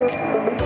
Lights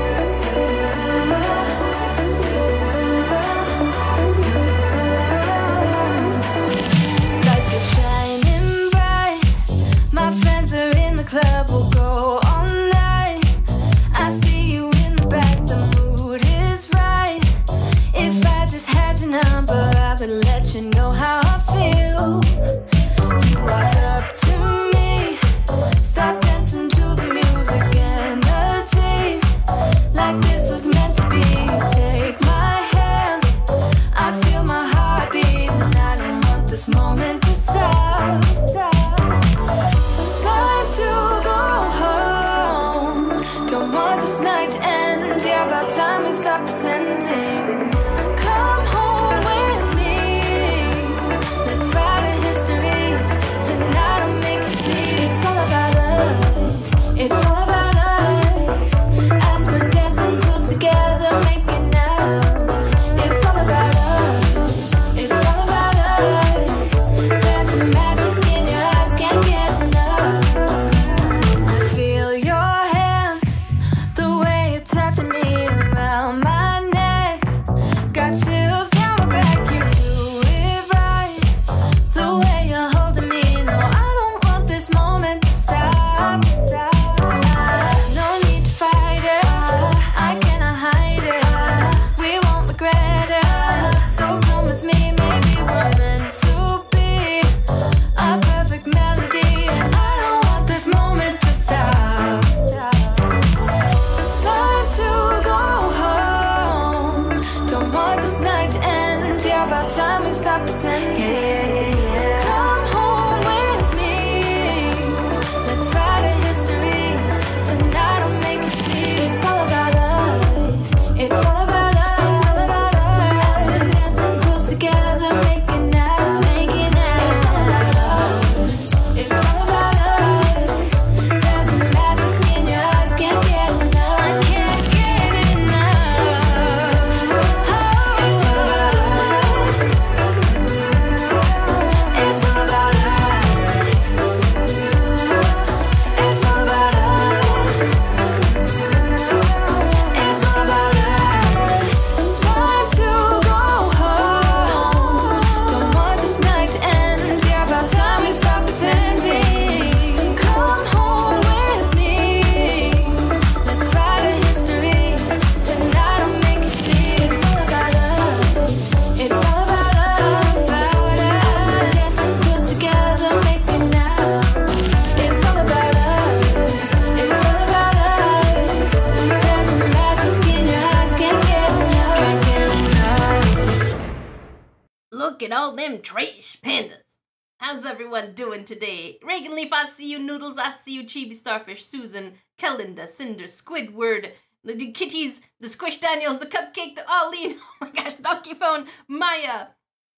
Chibi Starfish, Susan, Kellinda, Cinder, Squidward, the Kitties, the Squish Daniels, the Cupcake, the Arlene, oh my gosh, Donkey Phone, Maya.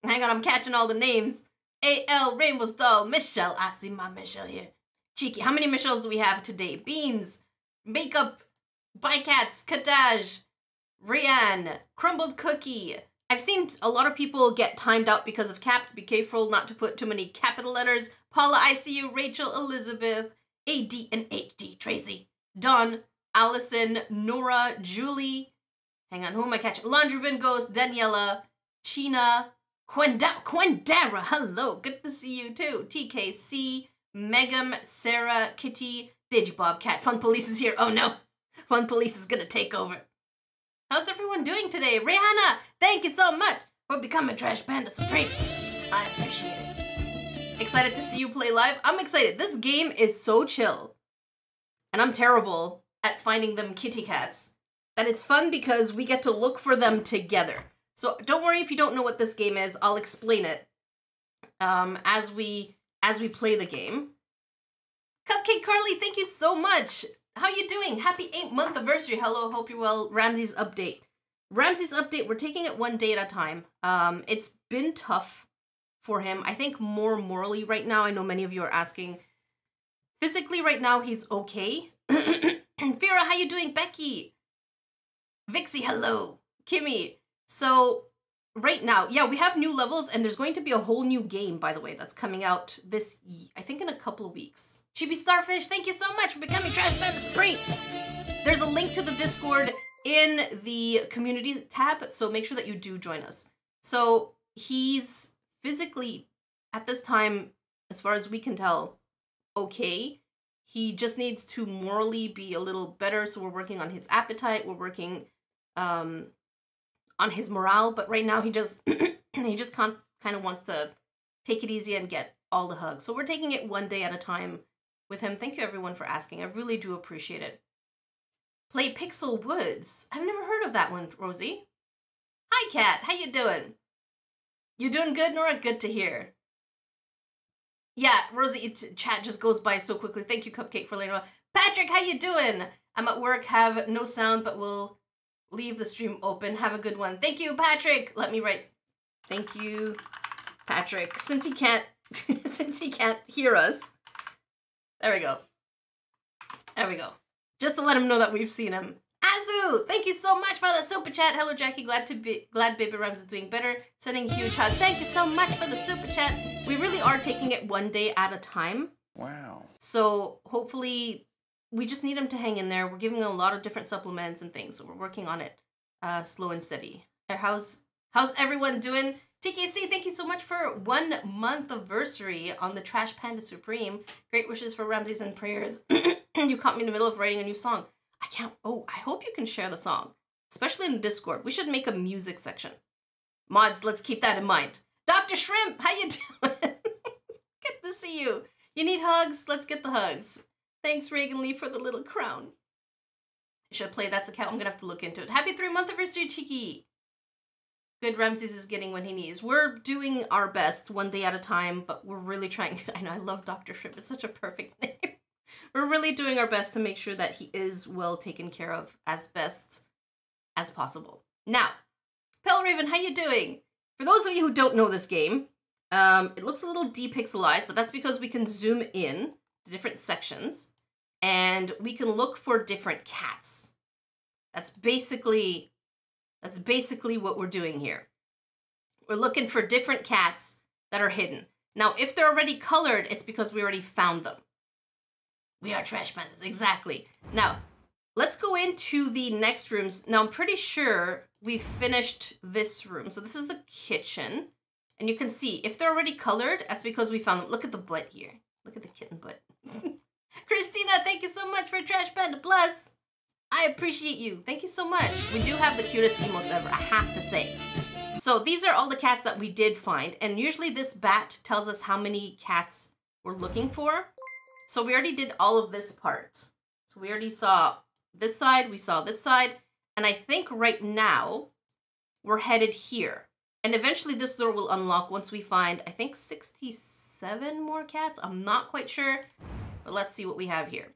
Hang on, I'm catching all the names. A.L. Rainbow Doll, Michelle, I see my Michelle here. Cheeky, how many Michelles do we have today? Beans, Makeup, Bycats, Kataj, Rianne, Crumbled Cookie. I've seen a lot of people get timed out because of caps. Be careful not to put too many capital letters. Paula, I see you. Rachel, Elizabeth, AD and HD, Tracy, Don, Allison, Nora, Julie. Hang on, who am I catching? Laundry Bin Ghost, Daniela, China, Quenda- Quendara. Hello, good to see you too. TKC, Megam, Sarah, Kitty, Digibobcat. Fun Police is here. Oh no, Fun Police is gonna take over. How's everyone doing today? Rihanna, thank you so much for becoming Trash Panda Supreme. I appreciate it. Excited to see you play live? I'm excited. This game is so chill. And I'm terrible at finding them kitty cats. That it's fun because we get to look for them together. So don't worry if you don't know what this game is. I'll explain it um, as we as we play the game. Cupcake Carly, thank you so much. How you doing? Happy eight month anniversary. Hello, hope you're well. Ramses update. Ramses update. We're taking it one day at a time. Um, it's been tough for him. I think more morally right now. I know many of you are asking. Physically, right now he's okay. Fira, how you doing? Becky, Vixie, hello. Kimmy. So right now, yeah, we have new levels, and there's going to be a whole new game, by the way, that's coming out this, I think, in a couple of weeks. Chibi Starfish, thank you so much for becoming Trash Panda Supreme. There's a link to the Discord in the community tab, so make sure that you do join us. So he's physically, at this time, as far as we can tell, okay. He just needs to morally be a little better. So we're working on his appetite. We're working um, on his morale. But right now, he just he just kind of wants to take it easy and get all the hugs. So we're taking it one day at a time with him. Thank you everyone for asking. I really do appreciate it. Play Pixel Woods. I've never heard of that one, Rosie. Hi, Kat. How you doing? You doing good, Nora? Good to hear. Yeah, Rosie, chat just goes by so quickly. Thank you, Cupcake, for letting Patrick, how you doing? I'm at work, have no sound, but we'll leave the stream open. Have a good one. Thank you, Patrick. Let me write. Thank you, Patrick. Since he can't, since he can't hear us. There we go. There we go. Just to let him know that we've seen him. Azu, thank you so much for the super chat. Hello, Jackie. Glad to be glad Baby Rams is doing better. Sending huge hug. Thank you so much for the super chat. We really are taking it one day at a time. Wow. So hopefully, we just need him to hang in there. We're giving him a lot of different supplements and things, so we're working on it, uh, slow and steady. How's how's everyone doing? TKC, thank you so much for one month anniversary on the Trash Panda Supreme. Great wishes for Ramses and prayers. you caught me in the middle of writing a new song. I can't. Oh, I hope you can share the song, especially in the Discord. We should make a music section. Mods, let's keep that in mind. Dr. Shrimp, how you doing? Good to see you. You need hugs? Let's get the hugs. Thanks, Reagan Lee, for the little crown. I should play That's a Cat. I'm gonna have to look into it. Happy three month anniversary, Cheeky. Good Ramses is getting what he needs. We're doing our best one day at a time, but we're really trying. I know I love Dr. Shrimp. It's such a perfect name we're really doing our best to make sure that he is well taken care of as best as possible. Now, Pale Raven, how you doing? For those of you who don't know this game, um, it looks a little depixelized, but that's because we can zoom in to different sections and we can look for different cats. That's basically that's basically what we're doing here. We're looking for different cats that are hidden. Now, if they're already colored, it's because we already found them. We are trash pandas, exactly. Now, let's go into the next rooms. Now, I'm pretty sure we finished this room. So this is the kitchen. And you can see, if they're already colored, that's because we found them. Look at the butt here. Look at the kitten butt. Christina, thank you so much for Trash Panda Plus. I appreciate you. Thank you so much. We do have the cutest emotes ever, I have to say. So these are all the cats that we did find. And usually this bat tells us how many cats we're looking for. So we already did all of this part. So we already saw this side, we saw this side, and I think right now we're headed here. And eventually this door will unlock once we find, I think 67 more cats. I'm not quite sure, but let's see what we have here.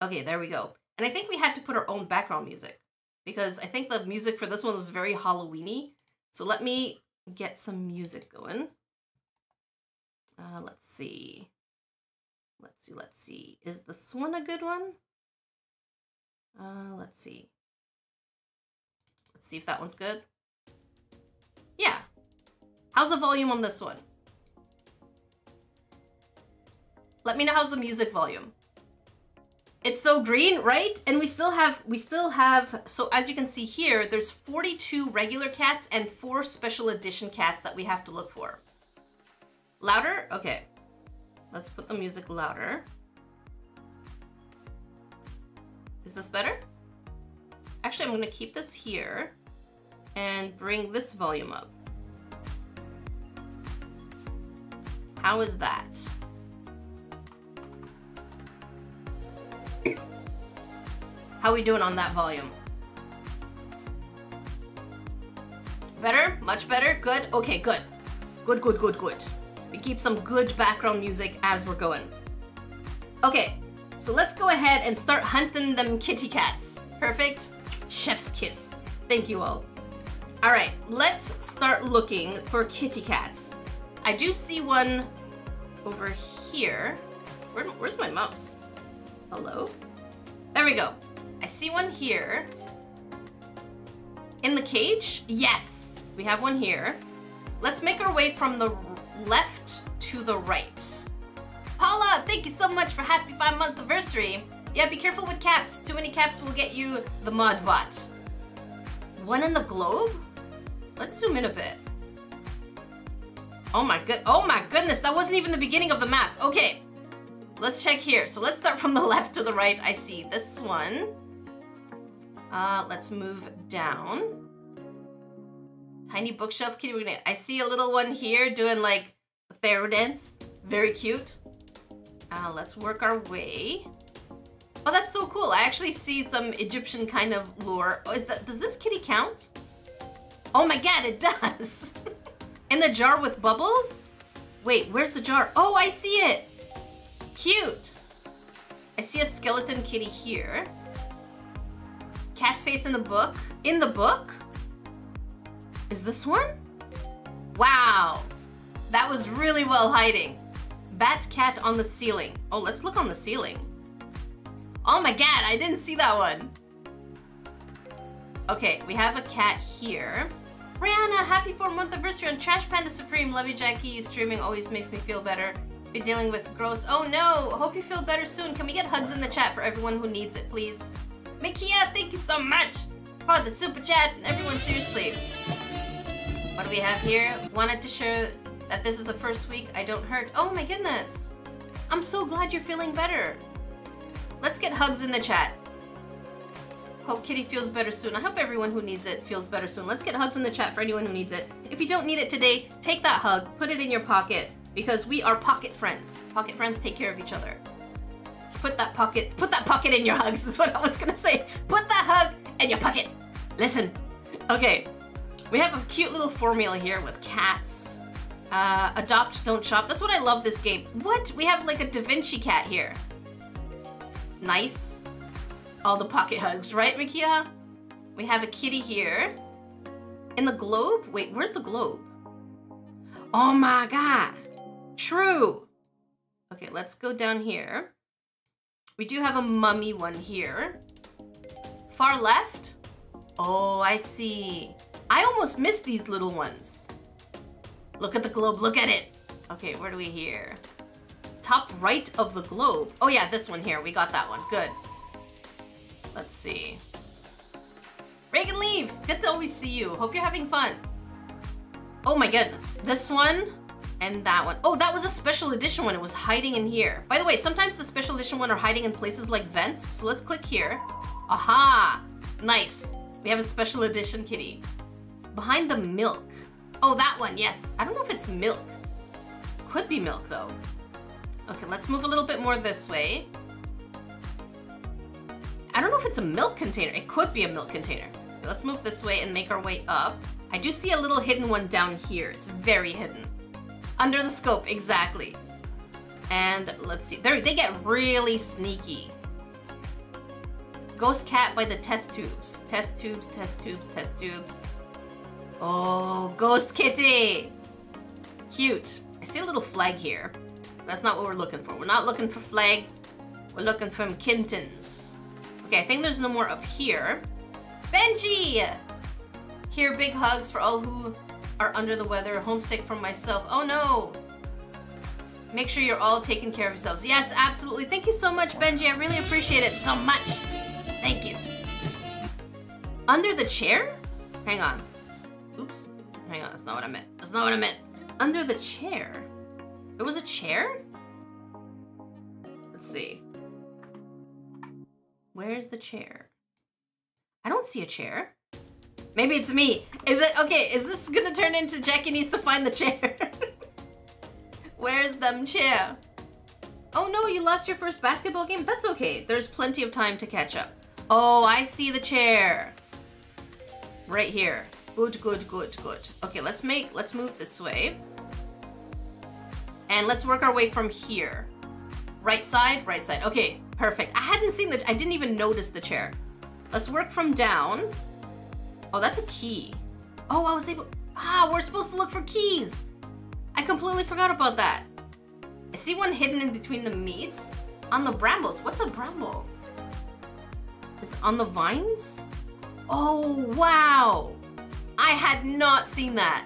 Okay, there we go. And I think we had to put our own background music because I think the music for this one was very Halloweeny. So let me get some music going. Uh, let's see. Let's see, let's see. Is this one a good one? Uh, let's see. Let's see if that one's good. Yeah. How's the volume on this one? Let me know how's the music volume. It's so green, right? And we still have, we still have, so as you can see here, there's 42 regular cats and four special edition cats that we have to look for. Louder? Okay. Let's put the music louder. Is this better? Actually, I'm gonna keep this here and bring this volume up. How is that? How are we doing on that volume? Better? Much better? Good? Okay, good. Good, good, good, good. We keep some good background music as we're going. Okay, so let's go ahead and start hunting them kitty cats. Perfect. Chef's kiss. Thank you all. All right, let's start looking for kitty cats. I do see one over here. Where, where's my mouse? Hello? There we go. I see one here. In the cage? Yes, we have one here. Let's make our way from the left to the right. Paula, thank you so much for happy five month anniversary. Yeah, be careful with caps. Too many caps will get you the modbot. One in the globe? Let's zoom in a bit. Oh my good oh my goodness, that wasn't even the beginning of the map. Okay. Let's check here. So let's start from the left to the right. I see this one. Uh, let's move down. Tiny bookshelf kitty. We're gonna, I see a little one here doing like a pharaoh dance. Very cute. Uh, let's work our way. Oh, that's so cool. I actually see some Egyptian kind of lore. Oh, is that, does this kitty count? Oh my god, it does. In the jar with bubbles? Wait, where's the jar? Oh, I see it. Cute. I see a skeleton kitty here. Cat face in the book. In the book? Is this one? Wow. That was really well hiding. Bat cat on the ceiling. Oh, let's look on the ceiling. Oh my god, I didn't see that one. Okay, we have a cat here. Rihanna, happy four month anniversary on Trash Panda Supreme. Love you, Jackie. You streaming always makes me feel better. Be dealing with gross. Oh no! Hope you feel better soon. Can we get hugs in the chat for everyone who needs it, please? Mikia, thank you so much for the super chat. Everyone, seriously. What do we have here? Wanted to show that this is the first week I don't hurt. Oh my goodness! I'm so glad you're feeling better. Let's get hugs in the chat. Hope Kitty feels better soon. I hope everyone who needs it feels better soon. Let's get hugs in the chat for anyone who needs it. If you don't need it today, take that hug, put it in your pocket, because we are pocket friends. Pocket friends take care of each other. Put that pocket, put that pocket in your hugs is what I was gonna say. Put that hug in your pocket. Listen. Okay, we have a cute little formula here with cats. Uh, adopt, don't shop. That's what I love this game. What? We have like a Da Vinci cat here. Nice. All the pocket hugs, right, Mikia? We have a kitty here. In the globe? Wait, where's the globe? Oh my god. True. Okay, let's go down here. We do have a mummy one here. Far left? Oh, I see. I almost missed these little ones. Look at the globe, look at it. Okay, where do we here? Top right of the globe. Oh yeah, this one here, we got that one, good. Let's see. Reagan Leave, good to always see you. Hope you're having fun. Oh my goodness, this one and that one. Oh, that was a special edition one. It was hiding in here. By the way, sometimes the special edition one are hiding in places like vents. So let's click here. Aha, nice. We have a special edition kitty. Behind the milk. Oh, that one, yes. I don't know if it's milk. Could be milk though. Okay, let's move a little bit more this way. I don't know if it's a milk container. It could be a milk container. Okay, let's move this way and make our way up. I do see a little hidden one down here. It's very hidden. Under the scope, exactly. And let's see. They're, they get really sneaky. Ghost cat by the test tubes. Test tubes, test tubes, test tubes. Oh, ghost kitty! Cute. I see a little flag here. That's not what we're looking for. We're not looking for flags. We're looking for kittens. Okay, I think there's no more up here. Benji! Here, big hugs for all who are under the weather, homesick from myself. Oh no! Make sure you're all taking care of yourselves. Yes, absolutely. Thank you so much, Benji. I really appreciate it so much. Thank you. Under the chair? Hang on. Oops. Hang on, that's not what I meant. That's not what I meant. Under the chair? It was a chair? Let's see. Where's the chair? I don't see a chair. Maybe it's me. Is it okay? Is this gonna turn into Jackie needs to find the chair? Where's them chair? Oh no, you lost your first basketball game? That's okay. There's plenty of time to catch up. Oh, I see the chair. Right here. Good, good, good, good. Okay, let's make, let's move this way. And let's work our way from here. Right side, right side. Okay, perfect. I hadn't seen the, I didn't even notice the chair. Let's work from down. Oh, that's a key. Oh, I was able, ah, we're supposed to look for keys. I completely forgot about that. I see one hidden in between the meats. On the brambles. What's a bramble? Is on the vines? Oh, wow. I had not seen that.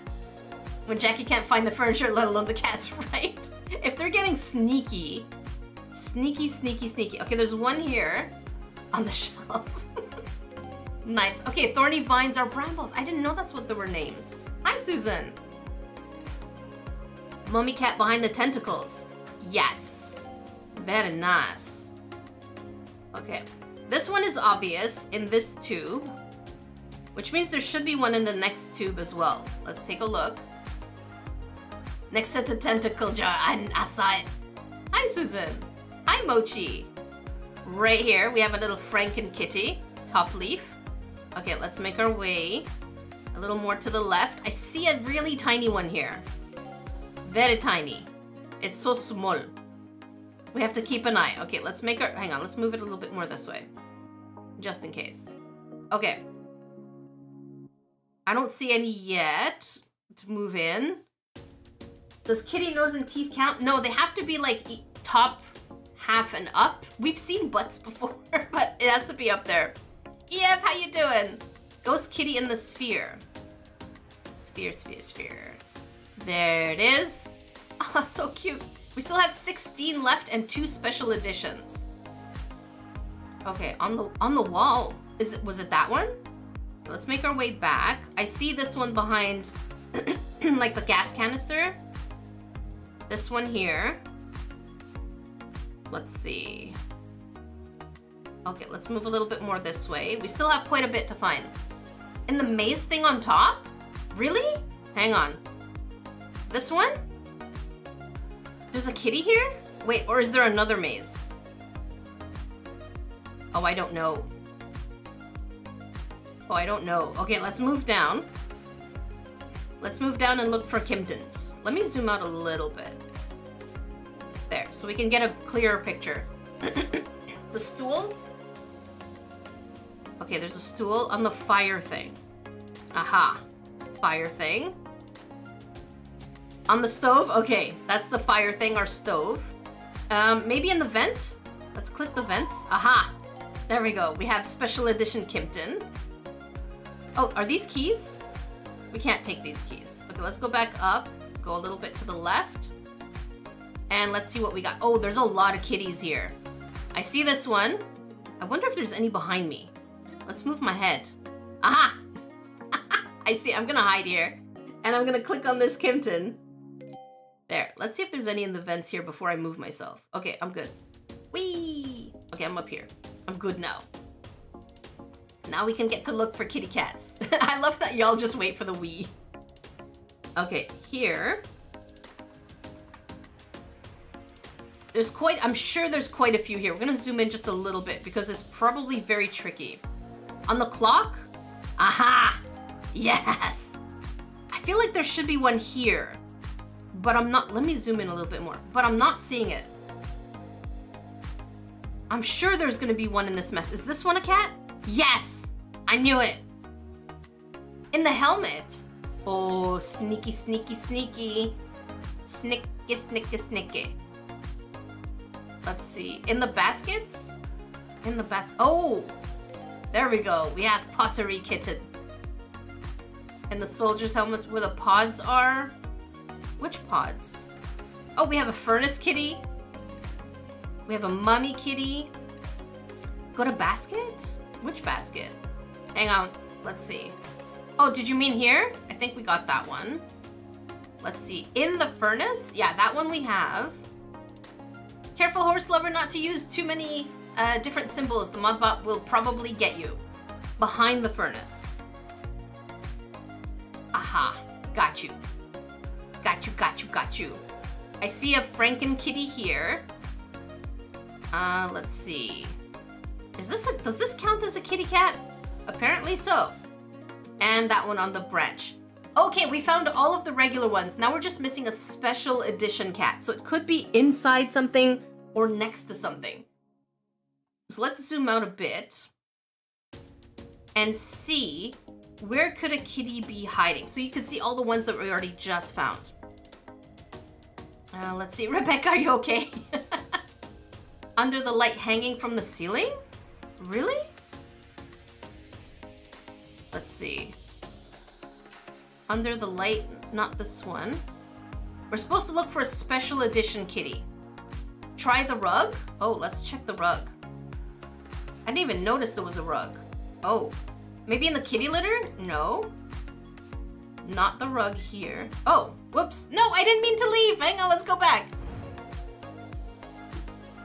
When Jackie can't find the furniture, let alone the cats, right? If they're getting sneaky, Sneaky, sneaky, sneaky. Okay, there's one here on the shelf. nice. Okay, thorny vines are brambles. I didn't know that's what they were names. Hi, Susan. Mummy cat behind the tentacles. Yes. Very nice. Okay. This one is obvious in this tube, which means there should be one in the next tube as well. Let's take a look. Next to the tentacle jar, I, I saw it. Hi, Susan. Hi, Mochi. Right here, we have a little Franken kitty, top leaf. Okay, let's make our way a little more to the left. I see a really tiny one here. Very tiny. It's so small. We have to keep an eye. Okay, let's make our, hang on, let's move it a little bit more this way. Just in case. Okay. I don't see any yet to move in. Does kitty nose and teeth count? No, they have to be like top half and up. We've seen butts before, but it has to be up there. Ev, how you doing? Ghost kitty in the sphere. Sphere, sphere, sphere. There it is. Oh, so cute. We still have 16 left and two special editions. Okay, on the on the wall. Is it was it that one? Let's make our way back. I see this one behind like the gas canister. This one here. Let's see. Okay, let's move a little bit more this way. We still have quite a bit to find. And the maze thing on top? Really? Hang on. This one? There's a kitty here? Wait, or is there another maze? Oh, I don't know. Oh, I don't know. Okay, let's move down. Let's move down and look for Kimptons. Let me zoom out a little bit. There, so we can get a clearer picture. the stool? Okay, there's a stool on the fire thing. Aha. Fire thing. On the stove? Okay, that's the fire thing, our stove. Um, maybe in the vent? Let's click the vents. Aha! There we go. We have special edition Kimpton. Oh, are these keys? We can't take these keys. Okay, let's go back up. Go a little bit to the left. And let's see what we got. Oh, there's a lot of kitties here. I see this one. I wonder if there's any behind me. Let's move my head. Aha! I see. I'm gonna hide here. And I'm gonna click on this Kimpton. There. Let's see if there's any in the vents here before I move myself. Okay, I'm good. Whee! Okay, I'm up here. I'm good now. Now we can get to look for kitty cats. I love that y'all just wait for the Wii. Okay, here. There's quite, I'm sure there's quite a few here. We're gonna zoom in just a little bit because it's probably very tricky. On the clock? Aha! Yes! I feel like there should be one here, but I'm not, let me zoom in a little bit more, but I'm not seeing it. I'm sure there's gonna be one in this mess. Is this one a cat? Yes! I knew it. In the helmet. Oh, sneaky, sneaky, sneaky. Snicky, snicky, snicky. Let's see. In the baskets? In the basket. Oh! There we go. We have pottery kitten. And the soldiers' helmets where the pods are. Which pods? Oh, we have a furnace kitty. We have a mummy kitty. Go to basket? Which basket? Hang on. Let's see. Oh, did you mean here? I think we got that one. Let's see. In the furnace? Yeah, that one we have. Careful, horse lover, not to use too many uh, different symbols. The modbot will probably get you. Behind the furnace. Aha. Got you. Got you, got you, got you. I see a Franken kitty here. Uh, let's see. Is this a, does this count as a kitty cat? Apparently so. And that one on the branch. Okay, we found all of the regular ones. Now we're just missing a special edition cat. So it could be inside something or next to something. So let's zoom out a bit and see where could a kitty be hiding. So you can see all the ones that we already just found. Uh, let's see. Rebecca, are you okay? Under the light hanging from the ceiling? Really? Let's see. Under the light, not this one. We're supposed to look for a special edition kitty. Try the rug? Oh, let's check the rug. I didn't even notice there was a rug. Oh, maybe in the kitty litter? No. Not the rug here. Oh, whoops. No, I didn't mean to leave. Hang on, let's go back.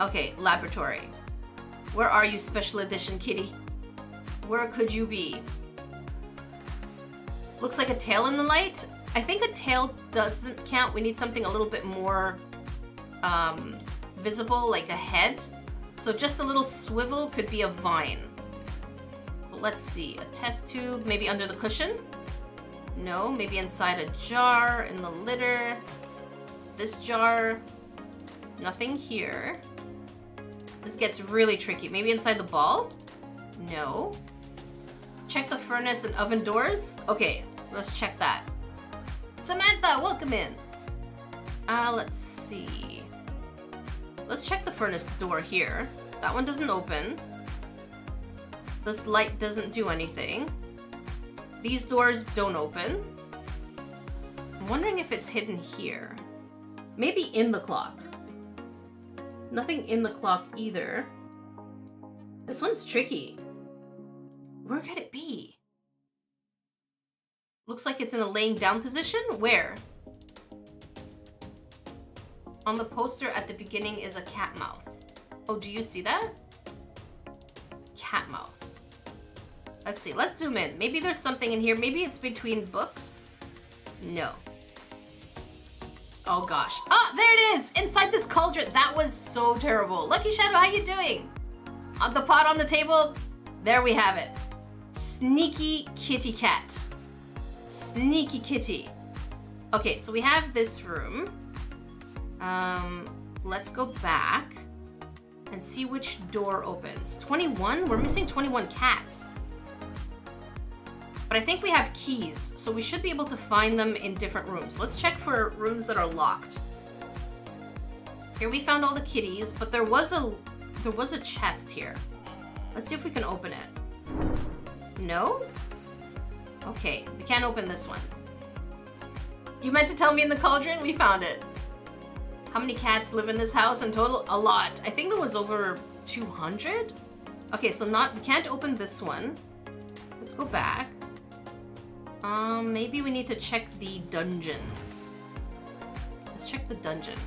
Okay, laboratory. Where are you, special edition kitty? Where could you be? Looks like a tail in the light. I think a tail doesn't count. We need something a little bit more um, visible, like a head. So just a little swivel could be a vine. But let's see, a test tube, maybe under the cushion? No, maybe inside a jar, in the litter. This jar, nothing here. This gets really tricky. Maybe inside the ball? No. Check the furnace and oven doors? Okay, let's check that. Samantha, welcome in. Uh, let's see. Let's check the furnace door here. That one doesn't open. This light doesn't do anything. These doors don't open. I'm wondering if it's hidden here. Maybe in the clock. Nothing in the clock either. This one's tricky. Where could it be? Looks like it's in a laying down position. Where? On the poster at the beginning is a cat mouth. Oh, do you see that? Cat mouth. Let's see, let's zoom in. Maybe there's something in here. Maybe it's between books? No. Oh gosh. Oh, there it is! Inside this cauldron. That was so terrible. Lucky Shadow, how you doing? On the pot on the table, there we have it. Sneaky kitty cat. Sneaky kitty. Okay, so we have this room. Um, let's go back and see which door opens. 21? We're missing 21 cats. But I think we have keys, so we should be able to find them in different rooms. Let's check for rooms that are locked. Here we found all the kitties, but there was a there was a chest here. Let's see if we can open it. No? Okay, we can't open this one. You meant to tell me in the cauldron? We found it. How many cats live in this house in total? A lot. I think there was over 200? Okay, so not, we can't open this one. Let's go back. Um, maybe we need to check the dungeons. Let's check the dungeon.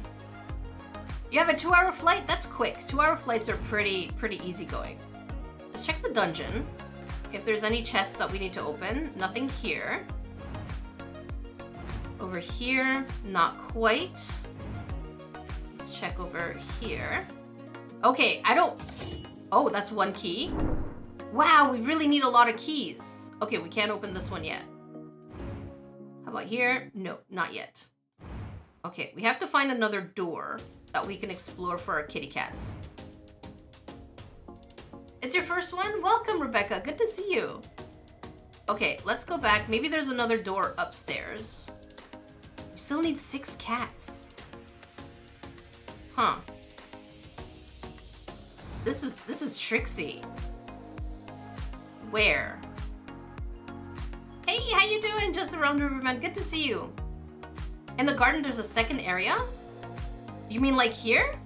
You have a two hour flight? That's quick. Two hour flights are pretty, pretty easy going. Let's check the dungeon. If there's any chests that we need to open. Nothing here. Over here, not quite. Let's check over here. Okay, I don't... Oh, that's one key. Wow, we really need a lot of keys. Okay, we can't open this one yet. How about here? No, not yet. Okay, we have to find another door that we can explore for our kitty cats. It's your first one? Welcome, Rebecca. Good to see you. Okay, let's go back. Maybe there's another door upstairs. We still need six cats. Huh. This is this is Trixie. Where? Hey, how you doing? Just around Riverman. Good to see you. In the garden, there's a second area? You mean like here?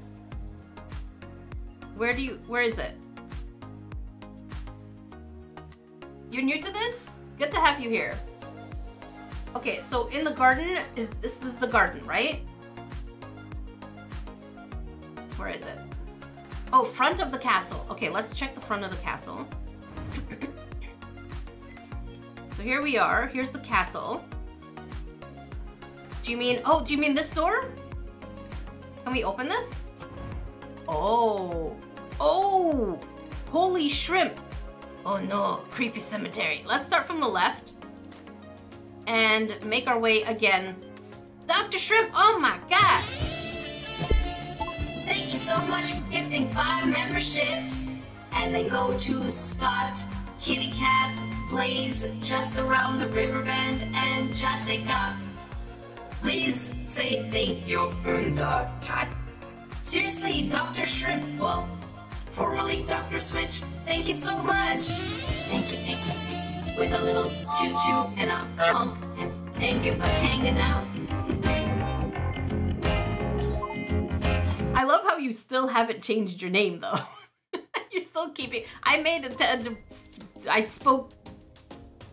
Where do you, where is it? You're new to this? Good to have you here. Okay, so in the garden, is this, this is the garden, right? Where is it? Oh, front of the castle. Okay, let's check the front of the castle. so here we are. Here's the castle. Do you mean, oh, do you mean this door? Can we open this? Oh, oh, holy shrimp. Oh no, creepy cemetery. Let's start from the left and make our way again. Dr. Shrimp, oh my god. Thank you so much for gifting five memberships. And they go to Scott, Kitty Cat, Blaze, Just Around the River Bend, and Jessica. Please say thank you in the chat. Seriously, Dr. Shrimp, well, formerly Dr. Switch, thank you so much. Thank you, thank you, thank you. With a little choo-choo and a honk, and thank you for hanging out. I love how you still haven't changed your name though. You're still keeping. I made. To, I spoke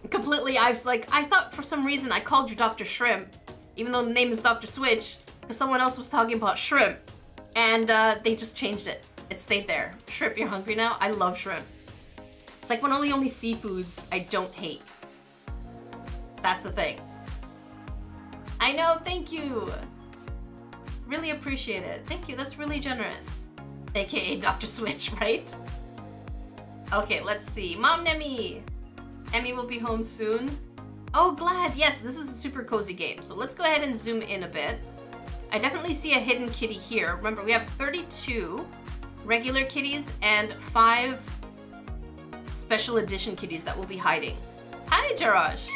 completely. I was like, I thought for some reason I called you Dr. Shrimp, even though the name is Dr. Switch, because someone else was talking about shrimp, and uh, they just changed it. It stayed there. Shrimp, you're hungry now? I love shrimp. It's like one of the only seafoods I don't hate. That's the thing. I know, thank you. Really appreciate it. Thank you, that's really generous. AKA Dr. Switch, right? Okay, let's see. Mom Nemi! Emmy will be home soon. Oh, glad. Yes, this is a super cozy game. So let's go ahead and zoom in a bit. I definitely see a hidden kitty here. Remember, we have 32 regular kitties and five special edition kitties that will be hiding. Hi, Jarosh.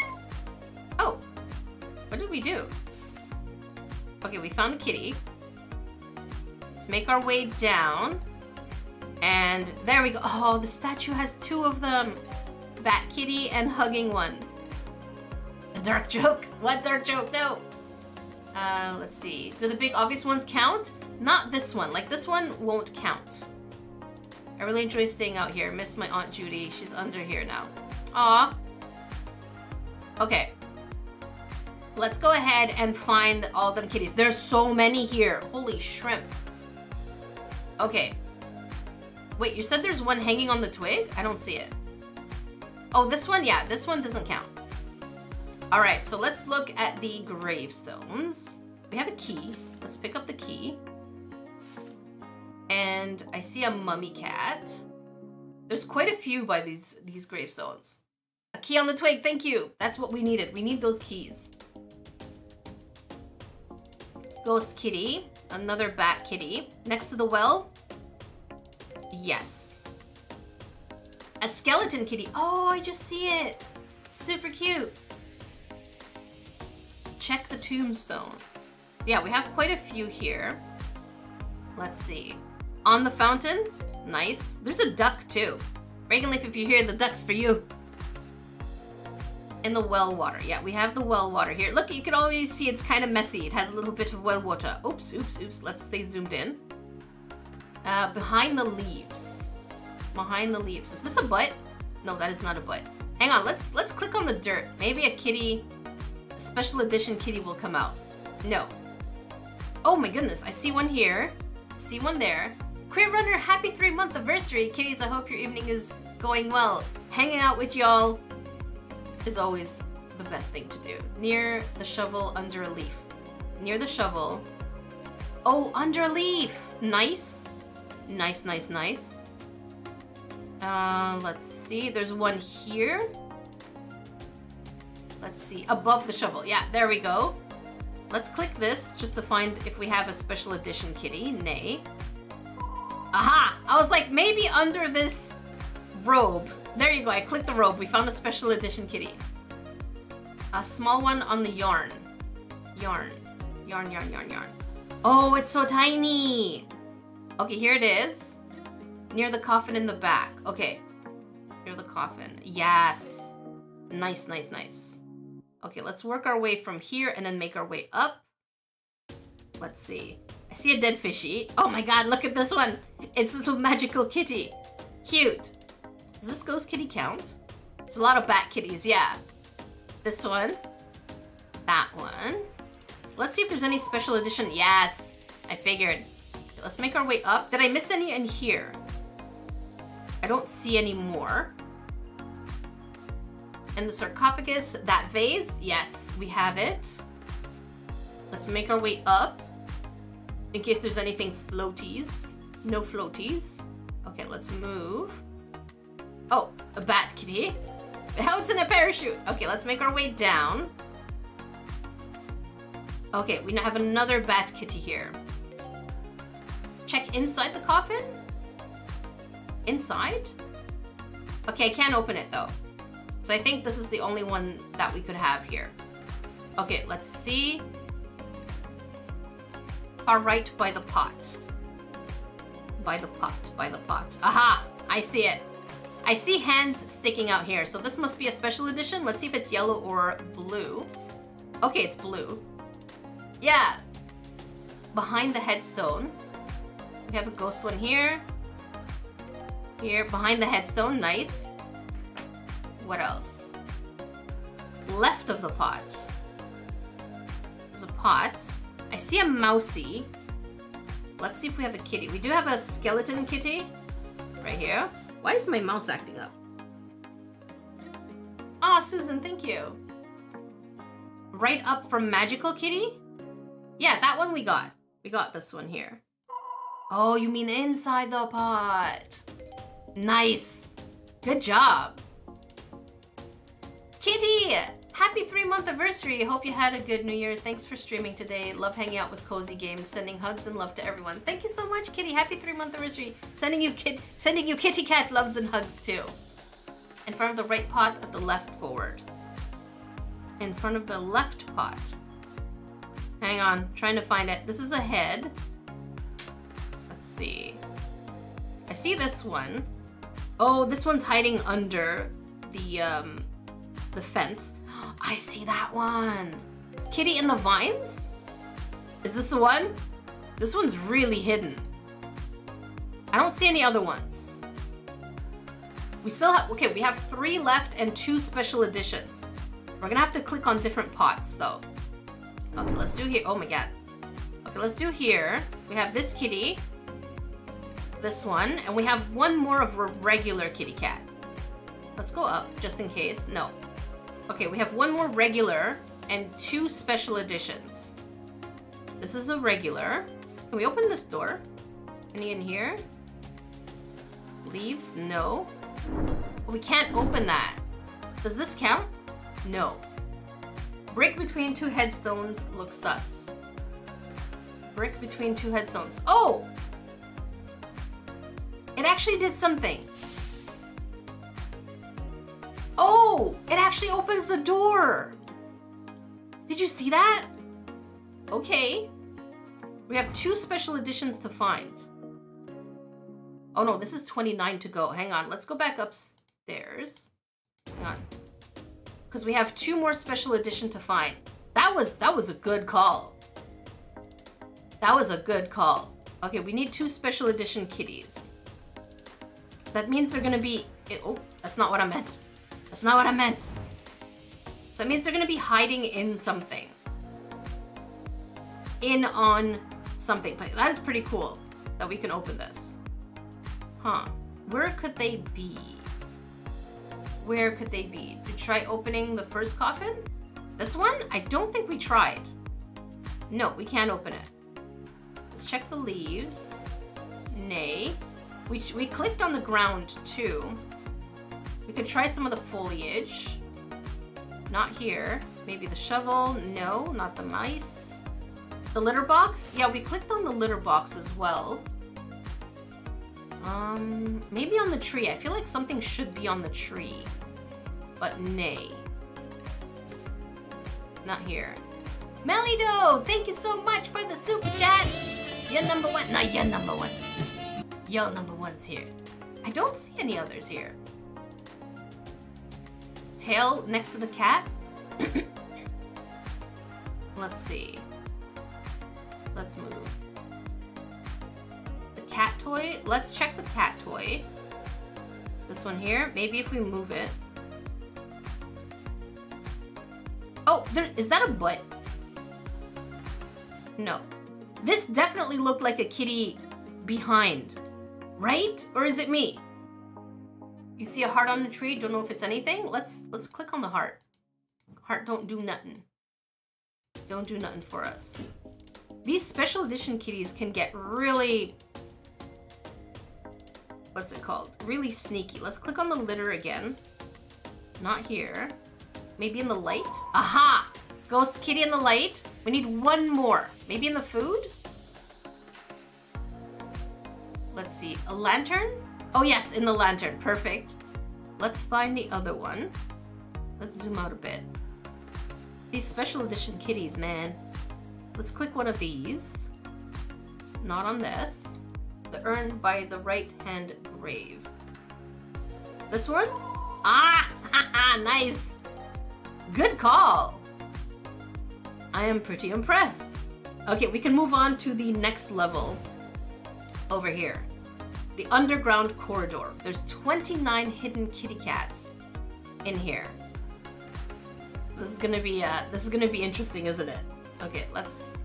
Oh, what did we do? Okay, we found a kitty. Let's make our way down. And there we go. Oh, the statue has two of them. Bat kitty and hugging one. A dark joke? What dark joke? No. Uh, let's see. Do the big obvious ones count? Not this one. Like, this one won't count. I really enjoy staying out here. Miss my Aunt Judy. She's under here now. Aw. Okay. Let's go ahead and find all them kitties. There's so many here. Holy shrimp. Okay. Wait, you said there's one hanging on the twig? I don't see it. Oh, this one? Yeah, this one doesn't count. All right, so let's look at the gravestones. We have a key. Let's pick up the key. And I see a mummy cat. There's quite a few by these, these gravestones. A key on the twig, thank you. That's what we needed. We need those keys. Ghost kitty. Another bat kitty. Next to the well. Yes. A skeleton kitty. Oh, I just see it. Super cute. Check the tombstone. Yeah, we have quite a few here. Let's see. On the fountain. Nice. There's a duck too. Reagan Leaf, if you hear the duck's for you. In the well water. Yeah, we have the well water here. Look, you can always see it's kind of messy. It has a little bit of well water. Oops, oops, oops. Let's stay zoomed in. Uh, behind the leaves behind the leaves. Is this a butt? No, that is not a butt. Hang on, let's let's click on the dirt. Maybe a kitty, special edition kitty will come out. No. Oh my goodness, I see one here. See one there. Crate Runner, happy three month anniversary. Kitties, I hope your evening is going well. Hanging out with y'all is always the best thing to do. Near the shovel, under a leaf. Near the shovel. Oh, under a leaf. Nice. Nice, nice, nice. Uh, let's see. There's one here. Let's see. Above the shovel. Yeah, there we go. Let's click this just to find if we have a special edition kitty. Nay. Aha! I was like, maybe under this robe. There you go. I clicked the robe. We found a special edition kitty. A small one on the yarn. Yarn. Yarn, yarn, yarn, yarn. Oh, it's so tiny. Okay, here it is. Near the coffin in the back. Okay. Near the coffin. Yes. Nice, nice, nice. Okay, let's work our way from here and then make our way up. Let's see. I see a dead fishy. Oh my god, look at this one. It's little magical kitty. Cute. Does this ghost kitty count? There's a lot of bat kitties, yeah. This one. That one. Let's see if there's any special edition. Yes, I figured. Let's make our way up. Did I miss any in here? I don't see any more. And the sarcophagus, that vase, yes, we have it. Let's make our way up in case there's anything floaties. No floaties. Okay, let's move. Oh, a bat kitty. How oh, it's in a parachute. Okay, let's make our way down. Okay, we now have another bat kitty here. Check inside the coffin. Inside? Okay, I can't open it though. So I think this is the only one that we could have here. Okay, let's see. Far right by the pot. By the pot, by the pot. Aha! I see it. I see hands sticking out here, so this must be a special edition. Let's see if it's yellow or blue. Okay, it's blue. Yeah. Behind the headstone, We have a ghost one here. Here, behind the headstone, nice. What else? Left of the pot. There's a pot. I see a mousy. Let's see if we have a kitty. We do have a skeleton kitty. Right here. Why is my mouse acting up? Aw, Susan, thank you. Right up from Magical Kitty? Yeah, that one we got. We got this one here. Oh, you mean inside the pot. Nice. Good job. Kitty! Happy three month anniversary. Hope you had a good new year. Thanks for streaming today. Love hanging out with Cozy Games. Sending hugs and love to everyone. Thank you so much, Kitty. Happy three month anniversary. Sending you kid sending you kitty cat loves and hugs too. In front of the right pot at the left forward. In front of the left pot. Hang on, trying to find it. This is a head. Let's see. I see this one. Oh, this one's hiding under the um the fence. I see that one. Kitty in the vines? Is this the one? This one's really hidden. I don't see any other ones. We still have, okay, we have three left and two special editions. We're gonna have to click on different pots though. Okay, let's do here, oh my god. Okay, let's do here. We have this kitty, this one, and we have one more of a regular kitty cat. Let's go up, just in case. No, Okay, we have one more regular and two special editions. This is a regular. Can we open this door? Any in here? Leaves? No. We can't open that. Does this count? No. Brick between two headstones looks sus. Brick between two headstones. Oh! It actually did something. Oh, it actually opens the door. Did you see that? Okay. We have two special editions to find. Oh no, this is 29 to go. Hang on, let's go back upstairs. Hang on. Because we have two more special edition to find. That was that was a good call. That was a good call. Okay, we need two special edition kitties. That means they're gonna be... Eh, oh, that's not what I meant. That's not what I meant. So that means they're gonna be hiding in something. In on something. But that is pretty cool that we can open this. Huh. Where could they be? Where could they be? Did try opening the first coffin? This one? I don't think we tried. No, we can't open it. Let's check the leaves. Nay. We, we clicked on the ground too. We could try some of the foliage. Not here. Maybe the shovel. No, not the mice. The litter box? Yeah, we clicked on the litter box as well. Um, maybe on the tree. I feel like something should be on the tree. But nay. Not here. Melido, thank you so much for the super chat. You're number one. Not you're number one. Yo, number one's here. I don't see any others here tail next to the cat. Let's see. Let's move. The cat toy. Let's check the cat toy. This one here. Maybe if we move it. Oh, there, is that a butt? No. This definitely looked like a kitty behind, right? Or is it me? You see a heart on the tree, don't know if it's anything? Let's let's click on the heart. Heart don't do nothing. Don't do nothing for us. These special edition kitties can get really what's it called? Really sneaky. Let's click on the litter again. Not here. Maybe in the light? Aha! Ghost kitty in the light. We need one more. Maybe in the food? Let's see. A lantern? Oh yes, in the lantern, perfect. Let's find the other one. Let's zoom out a bit. These special edition kitties, man. Let's click one of these. Not on this. The urn by the right hand grave. This one? Ah, nice. Good call. I am pretty impressed. Okay, we can move on to the next level over here. The underground corridor. There's 29 hidden kitty cats in here. This is gonna be uh, this is gonna be interesting, isn't it? Okay, let's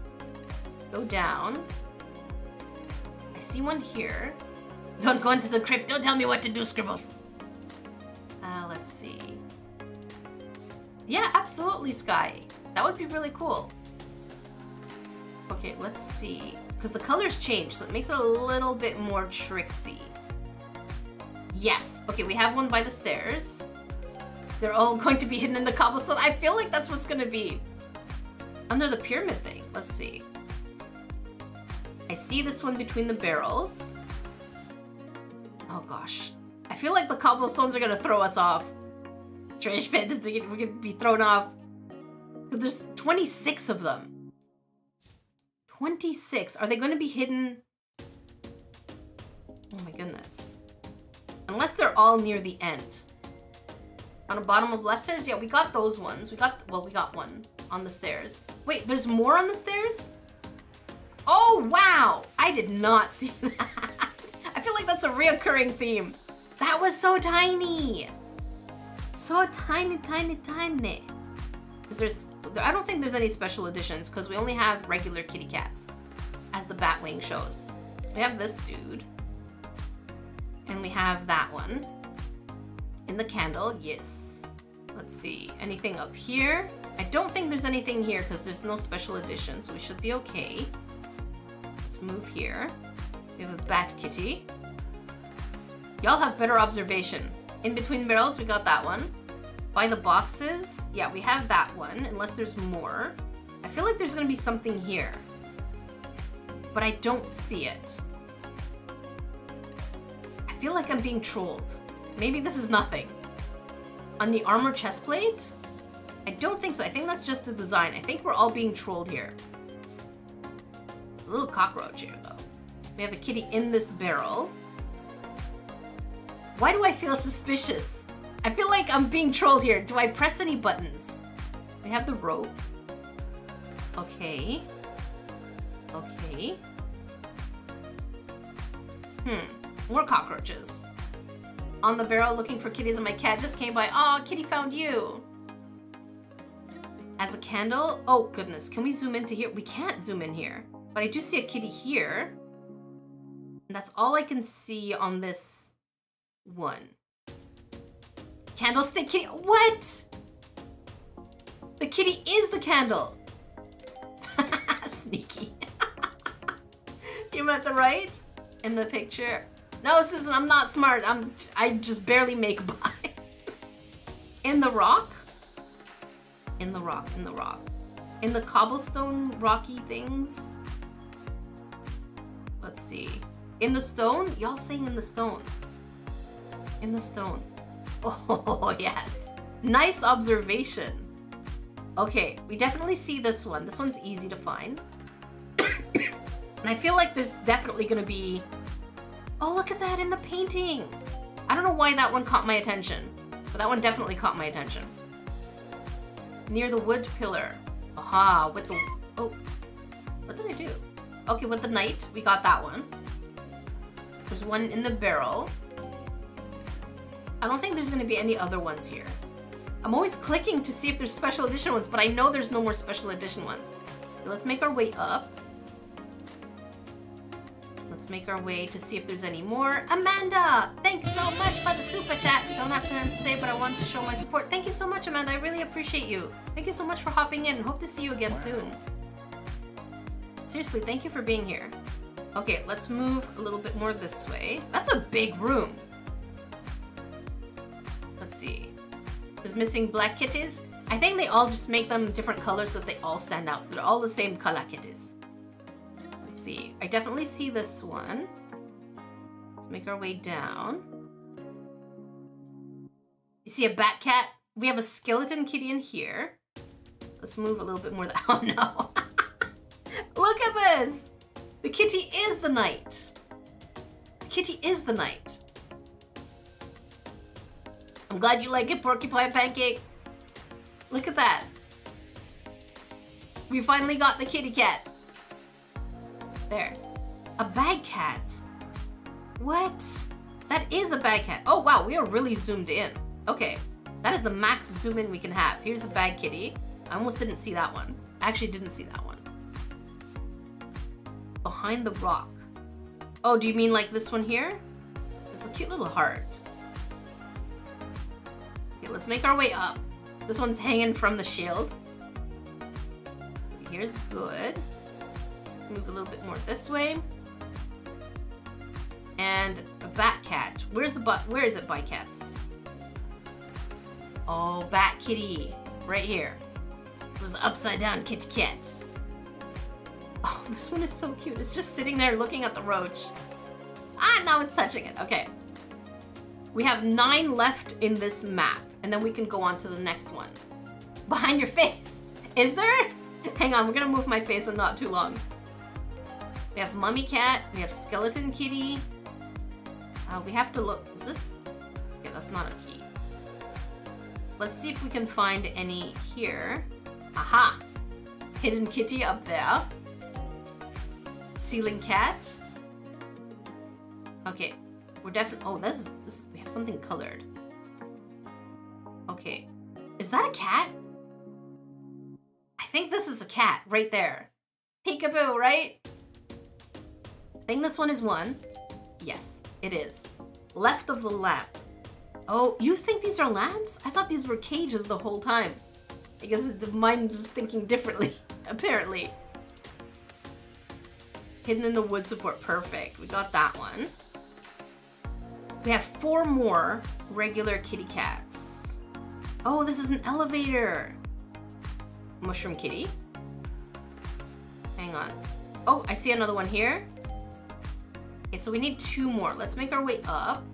go down. I see one here. Don't go into the crypt. Don't tell me what to do, Scribbles. Uh, let's see. Yeah, absolutely, Sky. That would be really cool. Okay, let's see. Because the colors change, so it makes it a little bit more tricksy. Yes. Okay, we have one by the stairs. They're all going to be hidden in the cobblestone. I feel like that's what's going to be. Under the pyramid thing. Let's see. I see this one between the barrels. Oh gosh. I feel like the cobblestones are going to throw us off. Trash pandas, we're to be thrown off. There's 26 of them. 26. Are they going to be hidden? Oh my goodness. Unless they're all near the end. On the bottom of left stairs? Yeah, we got those ones. We got, well, we got one on the stairs. Wait, there's more on the stairs? Oh, wow! I did not see that. I feel like that's a reoccurring theme. That was so tiny. So tiny, tiny, tiny. There's, I don't think there's any special editions because we only have regular kitty cats, as the Batwing shows. We have this dude. And we have that one. In the candle, yes. Let's see, anything up here? I don't think there's anything here because there's no special edition, so we should be okay. Let's move here. We have a bat kitty. Y'all have better observation. In between barrels, we got that one. By the boxes, yeah, we have that one, unless there's more. I feel like there's gonna be something here. But I don't see it. I feel like I'm being trolled. Maybe this is nothing. On the armor chest plate? I don't think so. I think that's just the design. I think we're all being trolled here. A little cockroach here, though. We have a kitty in this barrel. Why do I feel suspicious? I feel like I'm being trolled here. Do I press any buttons? We have the rope. Okay. Okay. Hmm. More cockroaches on the barrel looking for kitties and my cat just came by. Oh, kitty found you. As a candle? Oh, goodness. Can we zoom into here? We can't zoom in here. But I do see a kitty here. And that's all I can see on this one. Candlestick kitty. What? The kitty is the candle. Sneaky. you meant the right? In the picture. No, Susan, I'm not smart. I'm I just barely make by. in the rock? In the rock, in the rock. In the cobblestone rocky things? Let's see. In the stone? Y'all saying in the stone. In the stone. Oh, yes. Nice observation. Okay, we definitely see this one. This one's easy to find. and I feel like there's definitely gonna be Oh, look at that in the painting. I don't know why that one caught my attention, but that one definitely caught my attention. Near the wood pillar. Aha, with the, oh, what did I do? Okay, with the knight, we got that one. There's one in the barrel. I don't think there's gonna be any other ones here. I'm always clicking to see if there's special edition ones, but I know there's no more special edition ones. Let's make our way up Let's make our way to see if there's any more. Amanda, thanks so much for the super chat. Don't have time to say, but I wanted to show my support. Thank you so much, Amanda. I really appreciate you. Thank you so much for hopping in. Hope to see you again soon. Seriously, thank you for being here. Okay, let's move a little bit more this way. That's a big room. See. Is missing black kitties? I think they all just make them different colors so that they all stand out. So they're all the same color kitties Let's see. I definitely see this one. Let's make our way down. You see a bat cat? We have a skeleton kitty in here. Let's move a little bit more. Oh no. Look at this. The kitty is the knight. The kitty is the knight. I'm glad you like it, Porcupine Pancake. Look at that. We finally got the kitty cat. There. A bag cat. What? That is a bag cat. Oh wow, we are really zoomed in. Okay, that is the max zoom in we can have. Here's a bag kitty. I almost didn't see that one. I actually didn't see that one. Behind the rock. Oh, do you mean like this one here? It's a cute little heart. Okay, let's make our way up. This one's hanging from the shield. Here's good. Let's move a little bit more this way. And a bat cat. Where's the butt? Where is it, bycats? Oh, bat kitty. Right here. It was upside down kitty cat. Oh, this one is so cute. It's just sitting there looking at the roach. Ah, now it's touching it. Okay. We have nine left in this map, and then we can go on to the next one. Behind your face. Is there? Hang on, we're gonna move my face in not too long. We have mummy cat, we have skeleton kitty. Uh, we have to look, is this? Okay, that's not a key. Let's see if we can find any here. Aha! Hidden kitty up there. Ceiling cat. Okay, we're definitely, oh, this is, this, we have something colored. Okay, is that a cat? I think this is a cat right there. Peekaboo, right? I think this one is one. Yes, it is. Left of the lamp. Oh, you think these are lamps? I thought these were cages the whole time. I guess the mind was thinking differently, apparently. Hidden in the wood support. Perfect. We got that one. We have four more regular kitty cats. Oh, this is an elevator. Mushroom kitty. Hang on. Oh, I see another one here. Okay, so we need two more. Let's make our way up.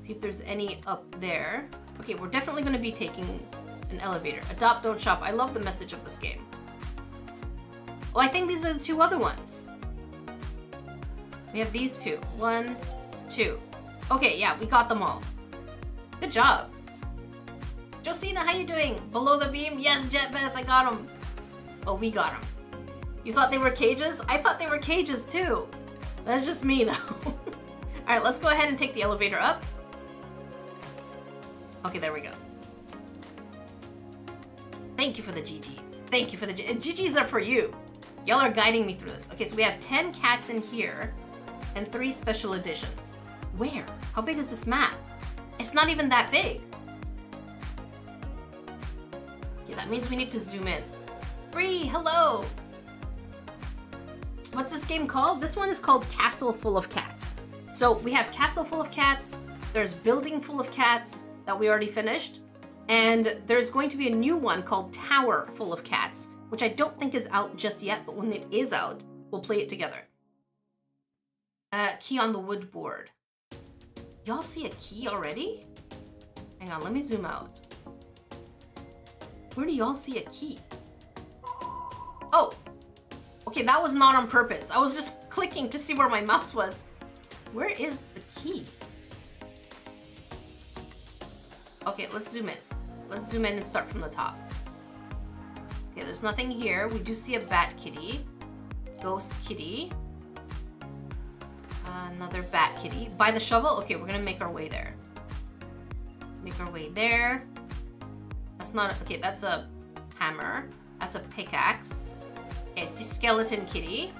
See if there's any up there. Okay, we're definitely going to be taking an elevator. Adopt, don't shop. I love the message of this game. Oh, I think these are the two other ones. We have these two. One, two. Okay, yeah, we got them all. Good job. Josina, how you doing? Below the beam? Yes, Jetpass, I got them. Oh, we got them. You thought they were cages? I thought they were cages too. That's just me though. all right, let's go ahead and take the elevator up. Okay, there we go. Thank you for the GGs. Thank you for the G GGs are for you. Y'all are guiding me through this. Okay, so we have 10 cats in here and three special editions. Where? How big is this map? It's not even that big. That means we need to zoom in. Bree, hello! What's this game called? This one is called Castle Full of Cats. So we have Castle Full of Cats, there's Building Full of Cats that we already finished, and there's going to be a new one called Tower Full of Cats, which I don't think is out just yet, but when it is out, we'll play it together. Uh, key on the wood board. Y'all see a key already? Hang on, let me zoom out. Where do y'all see a key? Oh! Okay, that was not on purpose. I was just clicking to see where my mouse was. Where is the key? Okay, let's zoom in. Let's zoom in and start from the top. Okay, there's nothing here. We do see a bat kitty. Ghost kitty. Another bat kitty. By the shovel? Okay, we're gonna make our way there. Make our way there. That's not, okay, that's a hammer. That's a pickaxe. Okay, see skeleton kitty.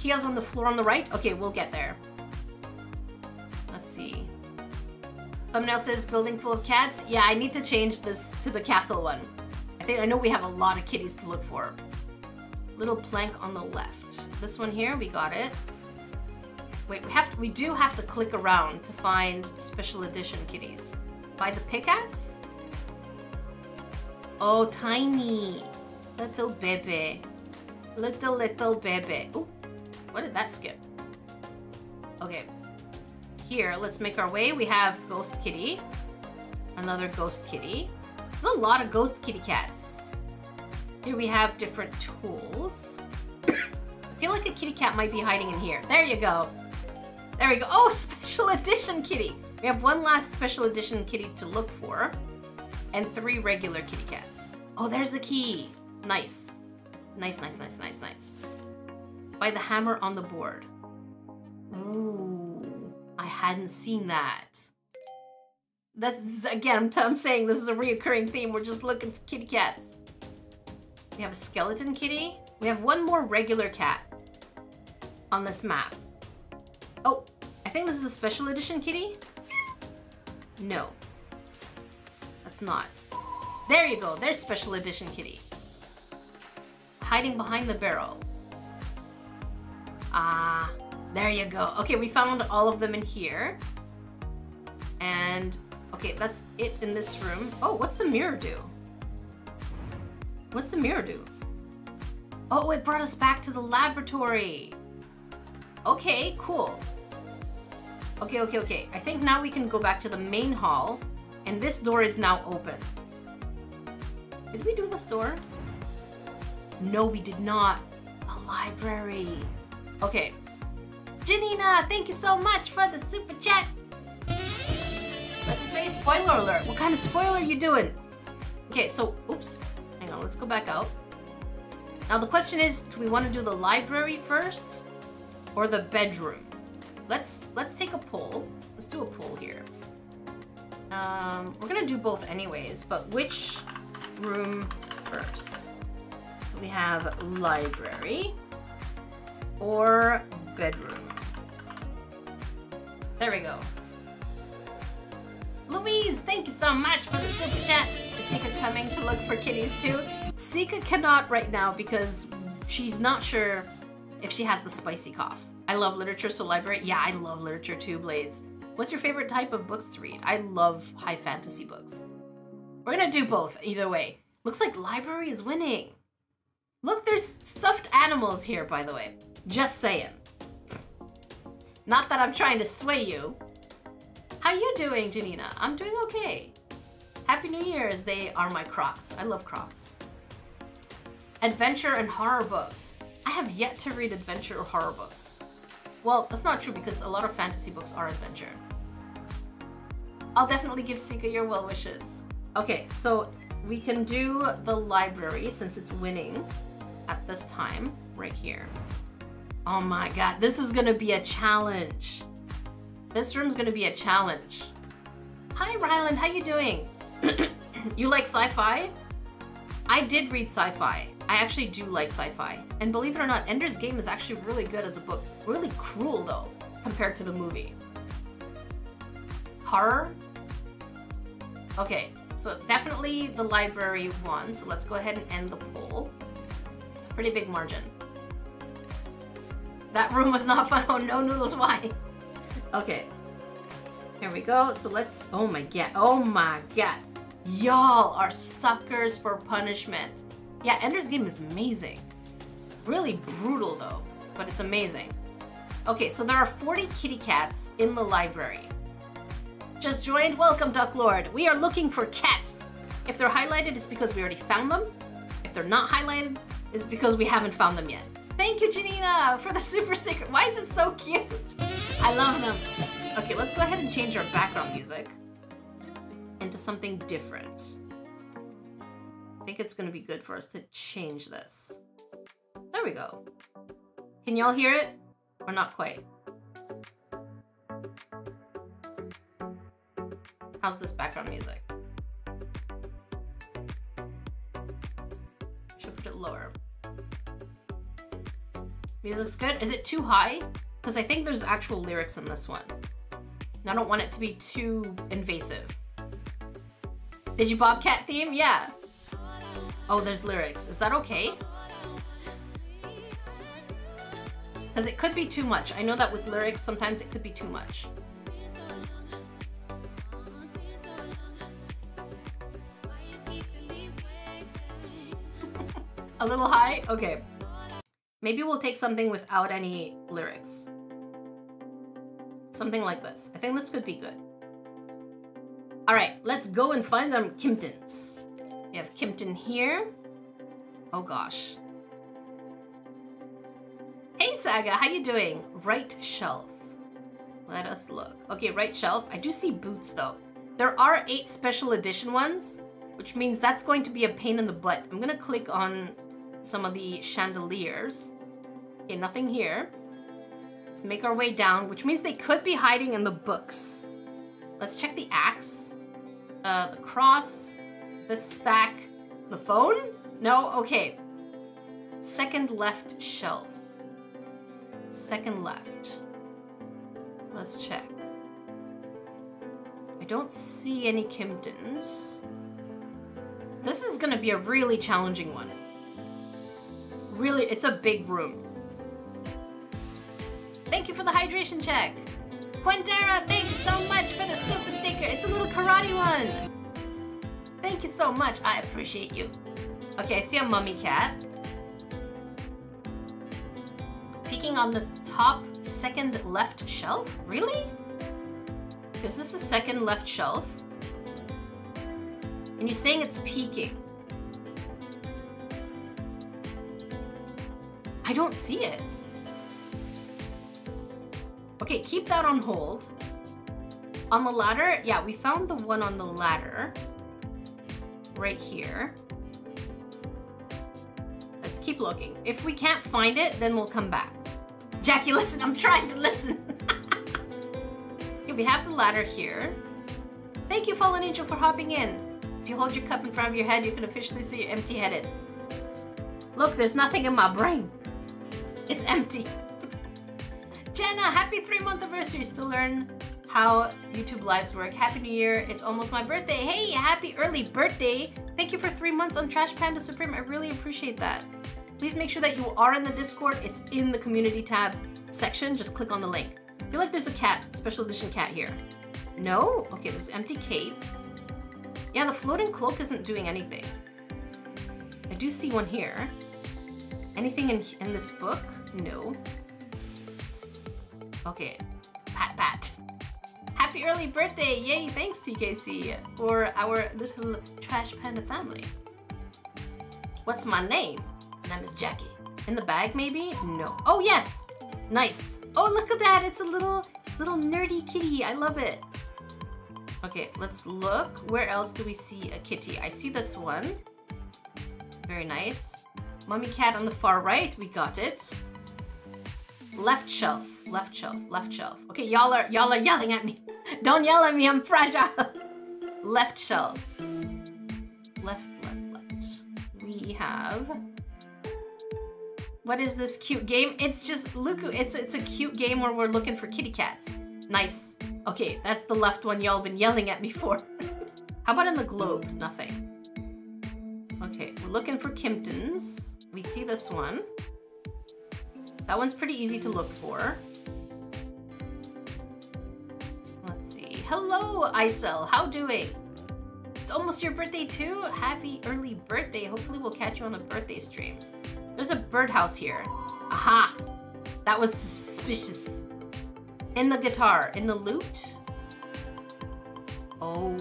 Kia's on the floor on the right. Okay, we'll get there. Let's see. Thumbnail says building full of cats. Yeah, I need to change this to the castle one. I think I know we have a lot of kitties to look for. Little plank on the left. This one here, we got it. Wait, we have to, we do have to click around to find special edition kitties. By the pickaxe? Oh, tiny. Little baby. Little, little baby. Oh, what did that skip? Okay. Here, let's make our way. We have Ghost Kitty. Another Ghost Kitty. There's a lot of Ghost Kitty cats. Here we have different tools. I feel like a kitty cat might be hiding in here. There you go. There we go. Oh, special edition kitty. We have one last special edition kitty to look for. And three regular kitty cats. Oh, there's the key. Nice. Nice, nice, nice, nice, nice. By the hammer on the board. Ooh. I hadn't seen that. That's again, I'm, t- I'm saying this is a reoccurring theme. We're just looking for kitty cats. We have a skeleton kitty. We have one more regular cat on this map. Oh, I think this is a special edition kitty. No, that's not. There you go. There's special edition kitty. Hiding behind the barrel. Ah, there you go. Okay, we found all of them in here. And, okay, that's it in this room. Oh, what's the mirror do? What's the mirror do? Oh, it brought us back to the laboratory. Okay, cool. Okay, okay, okay. I think now we can go back to the main hall, and this door is now open. Did we do this door? No, we did not. A library. Okay. Janina, thank you so much for the super chat. Let's say spoiler alert. What kind of spoiler are you doing? Okay, so, oops. Hang on, let's go back out. Now the question is, do we want to do the library first or the bedroom? Let's let's take a poll. Let's do a poll here. Um, we're gonna do both anyways, but which room first? So we have library or bedroom. There we go. Louise, thank you so much for the super chat. Is Sika coming to look for kitties too? Sika cannot right now because she's not sure if she has the spicy cough. I love literature, so library. Yeah, I love literature too, Blaze. What's your favorite type of books to read? I love high fantasy books. We're gonna do both, either way. Looks like library is winning. Look, there's stuffed animals here, by the way. Just saying. Not that I'm trying to sway you. How you doing, Janina? I'm doing okay. Happy New Year's. They are my Crocs. I love Crocs. Adventure and horror books. I have yet to read adventure or horror books. Well, that's not true because a lot of fantasy books are adventure. I'll definitely give Sika your well wishes. Okay, so we can do the library since it's winning at this time right here. Oh my god, this is gonna be a challenge. This room's gonna be a challenge. Hi Ryland, how you doing? you like sci-fi? I did read sci-fi. I actually do like sci-fi. And believe it or not, Ender's Game is actually really good as a book. Really cruel though, compared to the movie. Horror? Okay, so definitely the library won. So let's go ahead and end the poll. It's a pretty big margin. That room was not fun. Oh no, Noodles, why? Okay. Here we go. So let's, oh my god. Oh my god. Y'all are suckers for punishment. Yeah, Ender's Game is amazing. Really brutal though, but it's amazing. Okay, so there are 40 kitty cats in the library. Just joined? Welcome, Duck Lord. We are looking for cats. If they're highlighted, it's because we already found them. If they're not highlighted, it's because we haven't found them yet. Thank you, Janina, for the super sticker. Why is it so cute? I love them. Okay, let's go ahead and change our background music into something different. I think it's gonna be good for us to change this. There we go. Can y'all hear it? Or not quite? How's this background music? Should put it lower. Music's good. Is it too high? Because I think there's actual lyrics in this one. And I don't want it to be too invasive. Did you Bobcat theme? Yeah. Oh, there's lyrics. Is that okay? Because it could be too much. I know that with lyrics, sometimes it could be too much. A little high? Okay. Maybe we'll take something without any lyrics. Something like this. I think this could be good. All right, let's go and find them Kimptons. We have Kimpton here. Oh gosh. Hey Saga, how you doing? Right shelf. Let us look. Okay, right shelf. I do see boots though. There are eight special edition ones, which means that's going to be a pain in the butt. I'm gonna click on some of the chandeliers. Okay, nothing here. Let's make our way down, which means they could be hiding in the books. Let's check the axe, uh, the cross, the stack, the phone? No? Okay. Second left shelf. Second left. Let's check. I don't see any Kimptons. This is gonna be a really challenging one. Really, it's a big room. Thank you for the hydration check. Quintera, thanks so much for the super sticker. It's a little karate one. Thank you so much. I appreciate you. Okay, I see a mummy cat. Peeking on the top second left shelf? Really? Is this the second left shelf? And you're saying it's peeking. I don't see it. Okay, keep that on hold. On the ladder, yeah, we found the one on the ladder. Right here. Let's keep looking. If we can't find it, then we'll come back. Jackie, listen, I'm trying to listen. okay, we have the ladder here. Thank you, Fallen Angel, for hopping in. If you hold your cup in front of your head, you can officially see you're empty-headed. Look, there's nothing in my brain. It's empty. Jenna, happy three month anniversary to learn how YouTube lives work. Happy New Year. It's almost my birthday. Hey, happy early birthday. Thank you for three months on Trash Panda Supreme. I really appreciate that. Please make sure that you are in the Discord. It's in the community tab section. Just click on the link. I feel like there's a cat, special edition cat here. No? Okay, there's empty cape. Yeah, the floating cloak isn't doing anything. I do see one here. Anything in, in this book? No. Okay. Pat pat. Happy early birthday! Yay, thanks TKC for our little trash panda family. What's my name? My name is Jackie. In the bag maybe? No. Oh yes! Nice. Oh look at that! It's a little little nerdy kitty. I love it. Okay, let's look. Where else do we see a kitty? I see this one. Very nice. Mummy cat on the far right. We got it. Left shelf. Left shelf. Left shelf. Okay, y'all are y'all are yelling at me. Don't yell at me. I'm fragile. left shelf. Left, left, left. We have. What is this cute game? It's just Luku. It's it's a cute game where we're looking for kitty cats. Nice. Okay, that's the left one y'all been yelling at me for. How about in the globe? Nothing. Okay, we're looking for Kimptons. We see this one. That one's pretty easy to look for. Let's see. Hello, Isel. How doing? It's almost your birthday too? Happy early birthday. Hopefully we'll catch you on the birthday stream. There's a birdhouse here. Aha! That was suspicious. In the guitar, in the lute. Oh.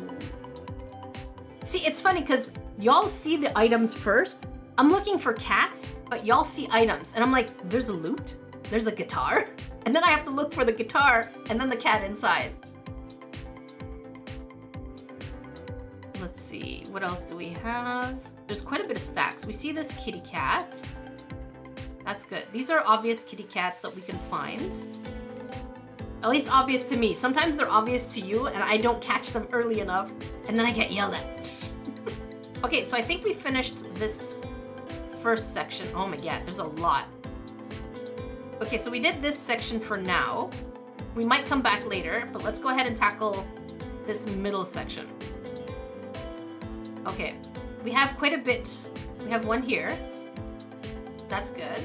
See, it's funny because y'all see the items first. I'm looking for cats, but y'all see items. And I'm like, there's a lute, there's a guitar. And then I have to look for the guitar and then the cat inside. Let's see, what else do we have? There's quite a bit of stacks. We see this kitty cat. That's good. These are obvious kitty cats that we can find. At least obvious to me. Sometimes they're obvious to you and I don't catch them early enough and then I get yelled at. okay, so I think we finished this first section. Oh my god, there's a lot. Okay, so we did this section for now. We might come back later, but let's go ahead and tackle this middle section. Okay, we have quite a bit. We have one here. That's good.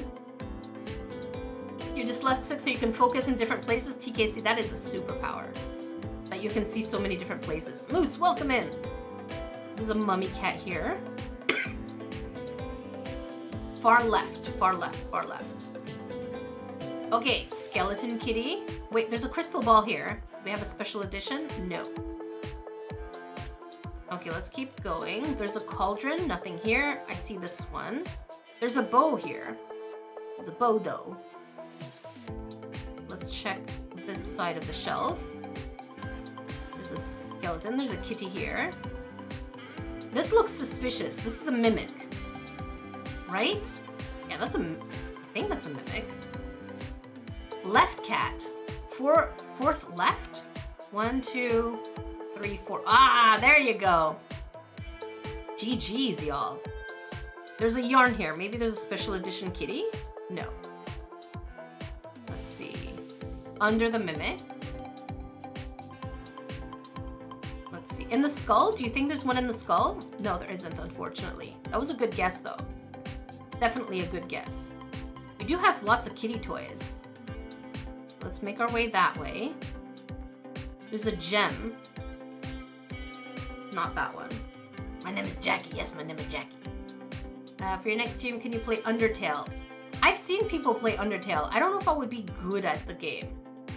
You're dyslexic so you can focus in different places. TKC, that is a superpower. That you can see so many different places. Moose, welcome in. There's a mummy cat here. Far left, far left, far left. Okay, skeleton kitty. Wait, there's a crystal ball here. We have a special edition? No. Okay, let's keep going. There's a cauldron, nothing here. I see this one. There's a bow here. There's a bow though. Let's check this side of the shelf. There's a skeleton, there's a kitty here. This looks suspicious. This is a mimic. Right? Yeah, that's a, I think that's a mimic. Left cat. Four, fourth left. One, two, three, four. Ah, there you go. GG's, y'all. There's a yarn here. Maybe there's a special edition kitty? No. Let's see. Under the mimic. Let's see. In the skull? Do you think there's one in the skull? No, there isn't, unfortunately. That was a good guess, though. Definitely a good guess. We do have lots of kitty toys. Let's make our way that way. There's a gem. Not that one. My name is Jackie. Yes, my name is Jackie. Uh, for your next stream, can you play Undertale? I've seen people play Undertale. I don't know if I would be good at the game.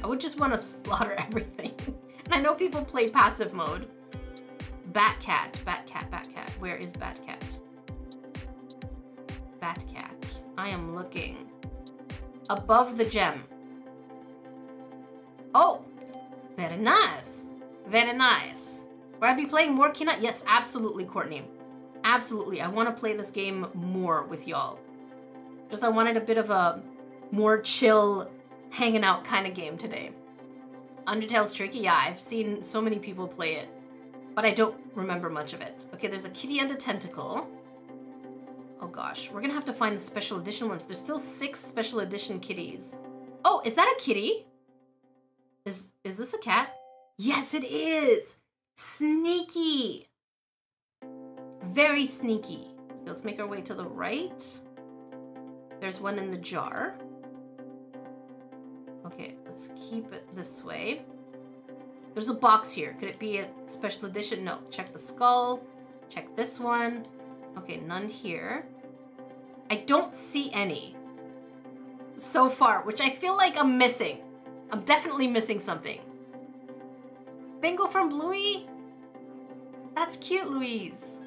I would just want to slaughter everything. and I know people play passive mode. Batcat, Batcat, Batcat. Where is Batcat? Batcat. I am looking. Above the gem. Oh, very nice. Very nice. Will I be playing more Kena? Yes, absolutely, Courtney. Absolutely. I want to play this game more with y'all. Just I wanted a bit of a more chill, hanging out kind of game today. Undertale's tricky. Yeah, I've seen so many people play it, but I don't remember much of it. Okay, there's a kitty and a tentacle. Oh gosh, we're gonna have to find the special edition ones. There's still six special edition kitties. Oh, is that a kitty? Is is this a cat? Yes, it is. Sneaky. Very sneaky. Let's make our way to the right. There's one in the jar. Okay, let's keep it this way. There's a box here. Could it be a special edition? No. Check the skull. Check this one. Okay, none here. I don't see any so far, which I feel like I'm missing. I'm definitely missing something. Bingo from Bluey? That's cute, Louise.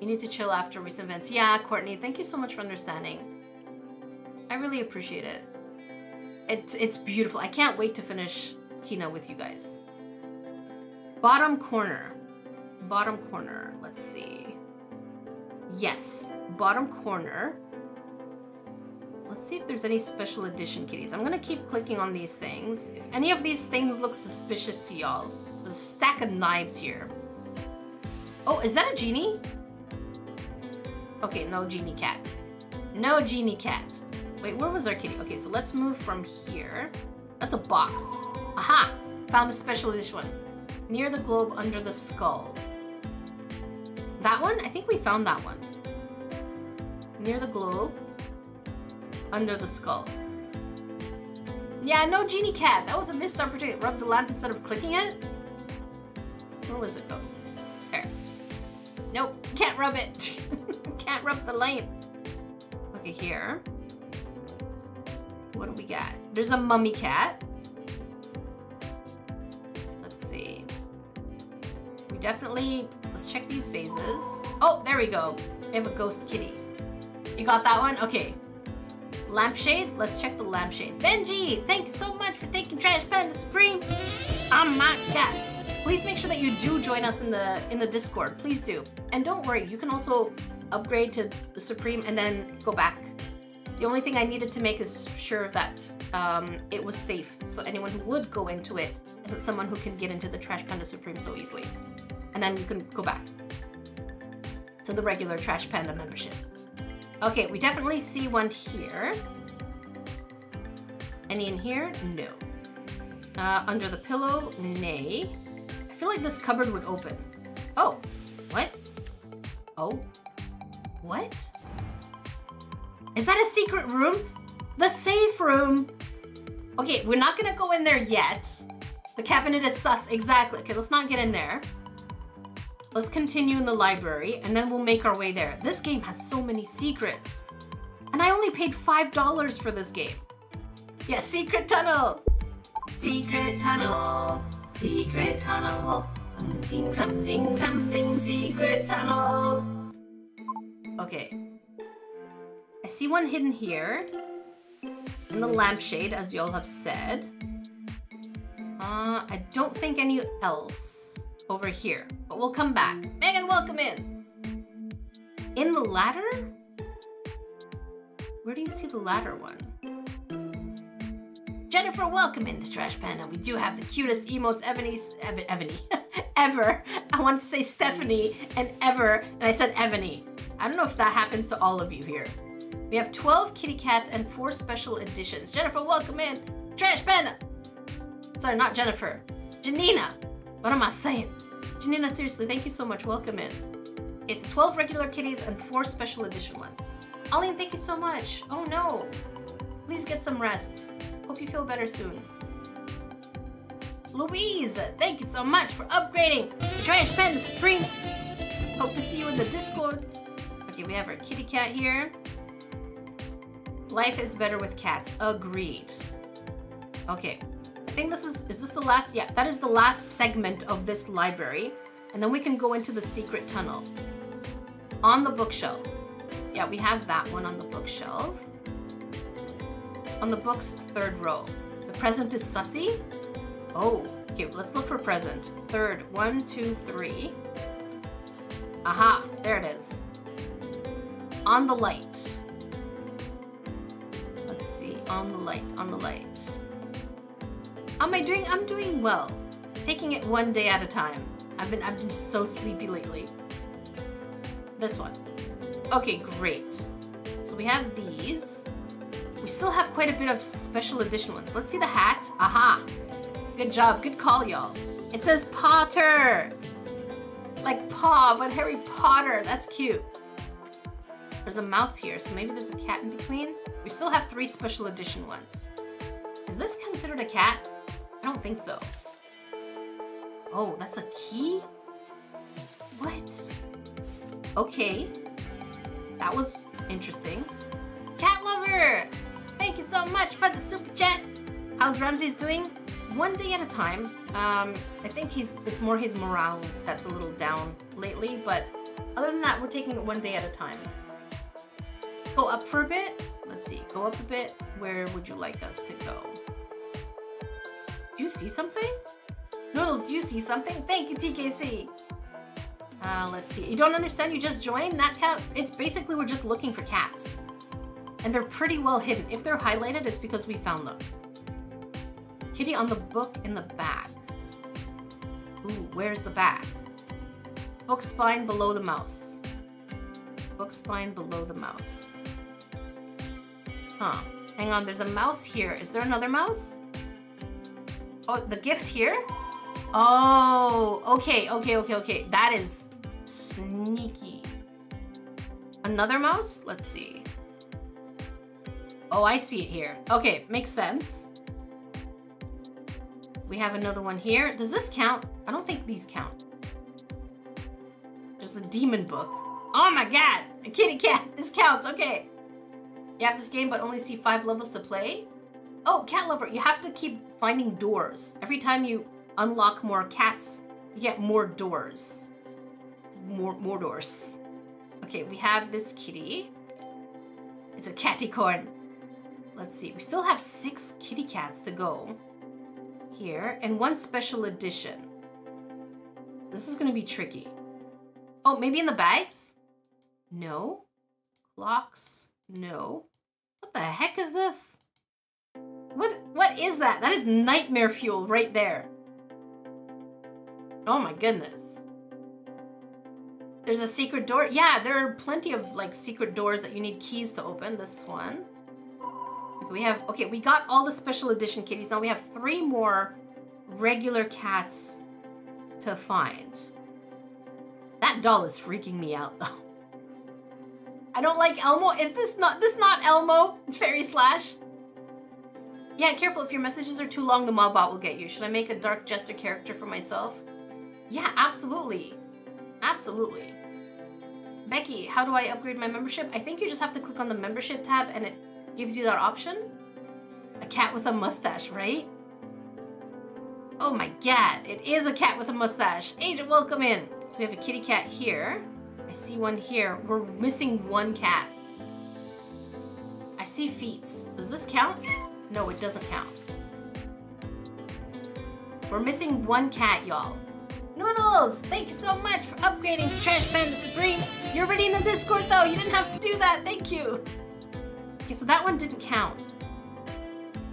You need to chill after recent events. Yeah, Courtney, thank you so much for understanding. I really appreciate it. It, it's beautiful. I can't wait to finish Kena with you guys. Bottom corner. Bottom corner. Let's see. Yes, bottom corner. Let's see if there's any special edition kitties. I'm gonna keep clicking on these things. If any of these things look suspicious to y'all, there's a stack of knives here. Oh, is that a genie? Okay, no genie cat. No genie cat. Wait, where was our kitty? Okay, so let's move from here. That's a box. Aha! Found a special edition one. Near the globe under the skull. That one? I think we found that one. Near the globe. Under the skull. Yeah, no genie cat. That was a missed opportunity. Rub the lamp instead of clicking it? Where was it go? There. Nope, can't rub it. can't rub the lamp. Okay, here. What do we got? There's a mummy cat. We definitely, let's check these vases. Oh, there we go. We have a ghost kitty. You got that one? Okay. Lampshade? Let's check the lampshade. Benji, thank you so much for taking Trash Panda Supreme. Oh my god. Please make sure that you do join us in the in the Discord. Please do. And don't worry, you can also upgrade to the Supreme and then go back. The only thing I needed to make is sure that um, it was safe. So anyone who would go into it isn't someone who can get into the Trash Panda Supreme so easily. And then you can go back to the regular Trash Panda membership. Okay, we definitely see one here. Any in here? No. Uh, under the pillow? Nay. I feel like this cupboard would open. Oh, what? Oh, what? Is that a secret room? The safe room. Okay, we're not gonna go in there yet. The cabinet is sus, exactly. Okay, let's not get in there. Let's continue in the library and then we'll make our way there. This game has so many secrets. And I only paid $5 for this game. Yeah, secret tunnel. Secret tunnel, secret tunnel. Something, something, something, secret tunnel. Okay. I see one hidden here. In the lampshade, as y'all have said. Uh, I don't think any else over here, but we'll come back. Megan, welcome in. In the ladder? Where do you see the ladder one? Jennifer, welcome in the Trash Panda. We do have the cutest emotes Ebony, Ebony, ever. I wanted to say Stephanie and ever, and I said Ebony. I don't know if that happens to all of you here. We have 12 kitty cats and 4 special editions. Jennifer, welcome in. Trash Panda. Sorry, not Jennifer. Janina. What am I saying? Janina, seriously, thank you so much. Welcome in. It's 12 regular kitties and 4 special edition ones. Aline, thank you so much. Oh no. Please get some rest. Hope you feel better soon. Louise, thank you so much for upgrading Trash Panda Supreme. Hope to see you in the Discord. Okay, we have our kitty cat here. Life is better with cats. Agreed. Okay. Think this is is this the last yeah, that is the last segment of this library. And then we can go into the secret tunnel. On the bookshelf. Yeah, we have that one on the bookshelf. On the book's third row. The present is sussy. Oh, okay, let's look for present. Third, one, two, three. Aha, there it is. On the light. Let's see, on the light, on the light. Am I doing? I'm doing well. Taking it one day at a time. I've been I've been so sleepy lately. This one. Okay, great. So we have these. We still have quite a bit of special edition ones. Let's see the hat. Aha. Good job. Good call, y'all. It says Potter. Like paw, but Harry Potter. That's cute. There's a mouse here, so maybe there's a cat in between. We still have three special edition ones. Is this considered a cat? I don't think so. Oh, that's a key? What? Okay. That was interesting. Cat lover! Thank you so much for the super chat. How's Ramses doing? One day at a time. Um, I think he's it's more his morale that's a little down lately, but other than that, we're taking it one day at a time. Go up for a bit. Let's see. Go up a bit. Where would you like us to go? Do you see something? Noodles, do you see something? Thank you, TKC. Uh, let's see. You don't understand? You just joined? That cat? It's basically we're just looking for cats. And they're pretty well hidden. If they're highlighted, it's because we found them. Kitty on the book in the back. Ooh, where's the back? Book spine below the mouse. Book spine below the mouse. Huh. Hang on, there's a mouse here. Is there another mouse? Oh, the gift here? Oh, okay, okay, okay, okay. That is sneaky. Another mouse? Let's see. Oh, I see it here. Okay, makes sense. We have another one here. Does this count? I don't think these count. There's a demon book. Oh my god! A kitty cat! This counts, okay. You have this game but only see five levels to play? Oh, cat lover, you have to keep finding doors. Every time you unlock more cats, you get more doors. More more doors. Okay, we have this kitty. It's a catty corn. Let's see. We still have six kitty cats to go here and one special edition. This is going to be tricky. Oh, maybe in the bags? No. Clocks? No. What the heck is this? What what is that? That is nightmare fuel right there. Oh my goodness. There's a secret door. Yeah, there are plenty of like secret doors that you need keys to open. This one. Okay, we have okay, we got all the special edition kitties. Now we have three more regular cats to find. That doll is freaking me out though. I don't like Elmo. Is this not this not Elmo? Fairy Slash? Yeah, careful. If your messages are too long, the modbot will get you. Should I make a Dark Jester character for myself? Yeah, absolutely. Absolutely. Becky, how do I upgrade my membership? I think you just have to click on the membership tab and it gives you that option. A cat with a mustache, right? Oh my god, it is a cat with a mustache. Agent, welcome in. So we have a kitty cat here. I see one here. We're missing one cat. I see feet. Does this count? No, it doesn't count. We're missing one cat, y'all. Noodles, thank you so much for upgrading to Trash Panda Supreme. You're already in the Discord though. You didn't have to do that. Thank you. Okay, so that one didn't count.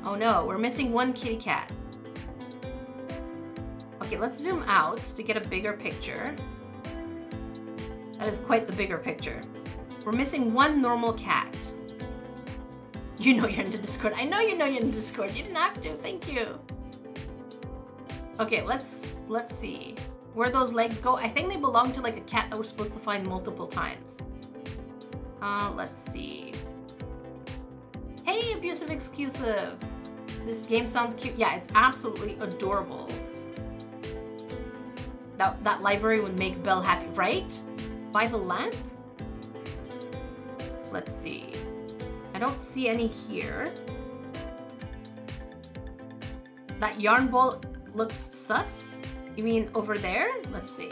Oh no, we're missing one kitty cat. Okay, let's zoom out to get a bigger picture. That is quite the bigger picture. We're missing one normal cat. You know you're in the Discord. I know you know you're in Discord. You didn't have to. Thank you. Okay, let's let's see. Where those legs go? I think they belong to like a cat that we're supposed to find multiple times. Uh, let's see. Hey, abusive exclusive. This game sounds cute. Yeah, it's absolutely adorable. That, that library would make Belle happy, right? By the lamp? Let's see. I don't see any here. That yarn ball looks sus? You mean over there? Let's see.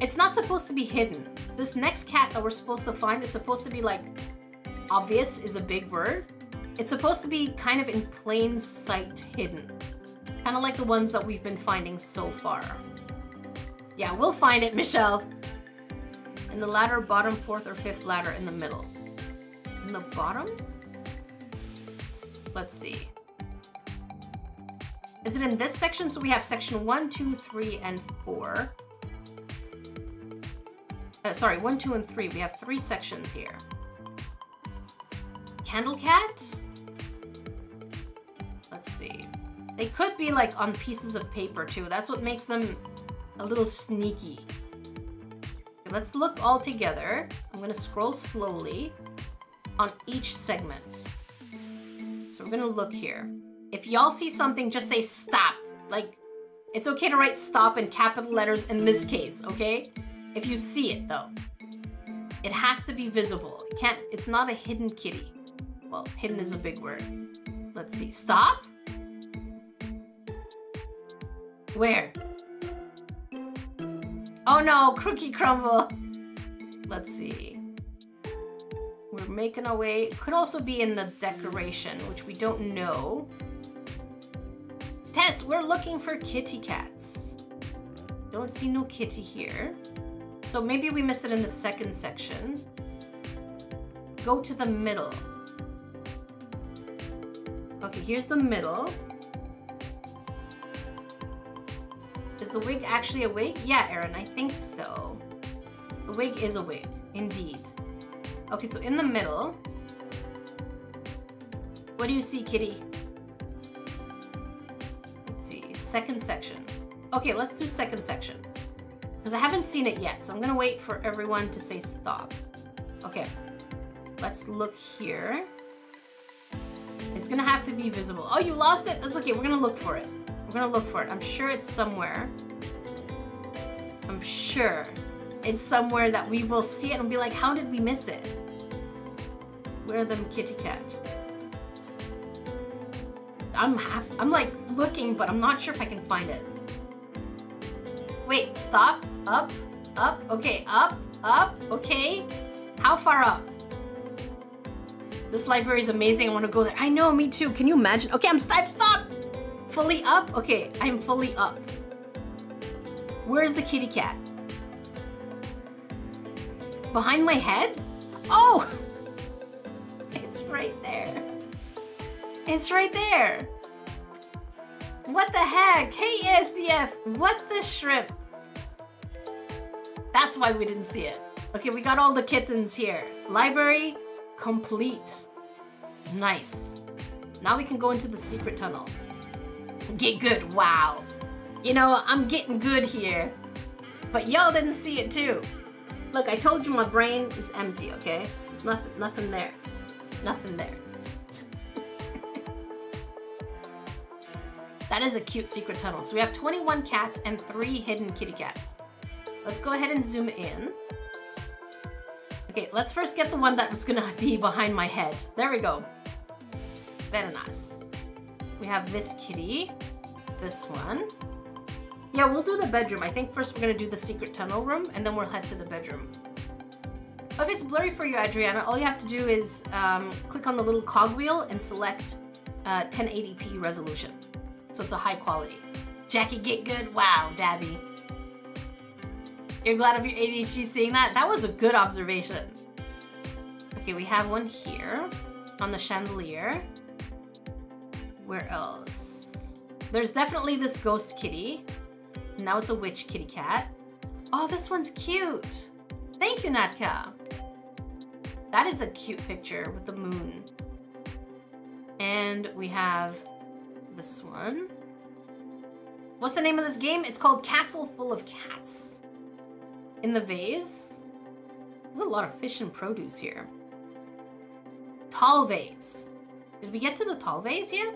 It's not supposed to be hidden. This next cat that we're supposed to find is supposed to be like obvious is a big word. It's supposed to be kind of in plain sight hidden. Kind of like the ones that we've been finding so far. Yeah, we'll find it, Michelle. In the ladder, bottom, fourth, or fifth ladder in the middle. In the bottom? Let's see. Is it in this section? So we have section one, two, three, and four. Uh, sorry, one, two, and three. We have three sections here. Candle cat? Let's see. They could be like on pieces of paper too. That's what makes them a little sneaky. Okay, let's look all together. I'm gonna scroll slowly on each segment. So we're gonna look here. If y'all see something, just say stop. Like, it's okay to write stop in capital letters in this case, okay? If you see it though. It has to be visible. It can't, it's not a hidden kitty. Well, hidden is a big word. Let's see. Stop? Where? Oh no, Crookie Crumble. Let's see. We're making our way. Could also be in the decoration, which we don't know. Tess, we're looking for kitty cats. Don't see no kitty here. So maybe we missed it in the second section. Go to the middle. Okay, here's the middle. Is the wig actually a wig? Yeah, Aaron, I think so. The wig is a wig, indeed. Okay, so in the middle, what do you see, kitty? Let's see, second section. Okay, let's do second section. Because I haven't seen it yet, so I'm gonna wait for everyone to say stop. Okay, let's look here. It's gonna have to be visible. Oh, you lost it? That's okay, we're gonna look for it. We're gonna look for it. I'm sure it's somewhere. I'm sure it's somewhere that we will see it and be like, how did we miss it? Where them kitty cat? I'm half, I'm like looking, but I'm not sure if I can find it. Wait, stop, up, up, okay, up, up, okay. How far up? This library is amazing, I wanna go there. I know, me too, can you imagine? Okay, I'm stop, stop! Fully up? Okay, I'm fully up. Where's the kitty cat? Behind my head? Oh! It's right there. It's right there. What the heck? Hey, ASDF, what the shrimp? That's why we didn't see it. Okay, we got all the kittens here. Library complete. Nice. Now we can go into the secret tunnel. Get good, wow. You know, I'm getting good here. But y'all didn't see it too. Look, I told you my brain is empty, okay? There's nothing nothing there. Nothing there. that is a cute secret tunnel. So we have 21 cats and three hidden kitty cats. Let's go ahead and zoom in. Okay, let's first get the one that was gonna be behind my head. There we go. Very nice. We have this kitty, this one. Yeah, we'll do the bedroom. I think first we're gonna do the secret tunnel room and then we'll head to the bedroom. If it's blurry for you, Adriana, all you have to do is um, click on the little cogwheel and select uh, 1080p resolution. So it's a high quality. Jackie, get good. Wow, Dabby. You're glad of your ADHD seeing that? That was a good observation. Okay, we have one here. on the chandelier. Where else? There's definitely this ghost kitty. Now it's a witch kitty cat. Oh, this one's cute. Thank you, Natka. That is a cute picture with the moon. And we have this one. What's the name of this game? It's called Castle Full of Cats. In the vase, there's a lot of fish and produce here. Tall vase. Did we get to the tall vase yet?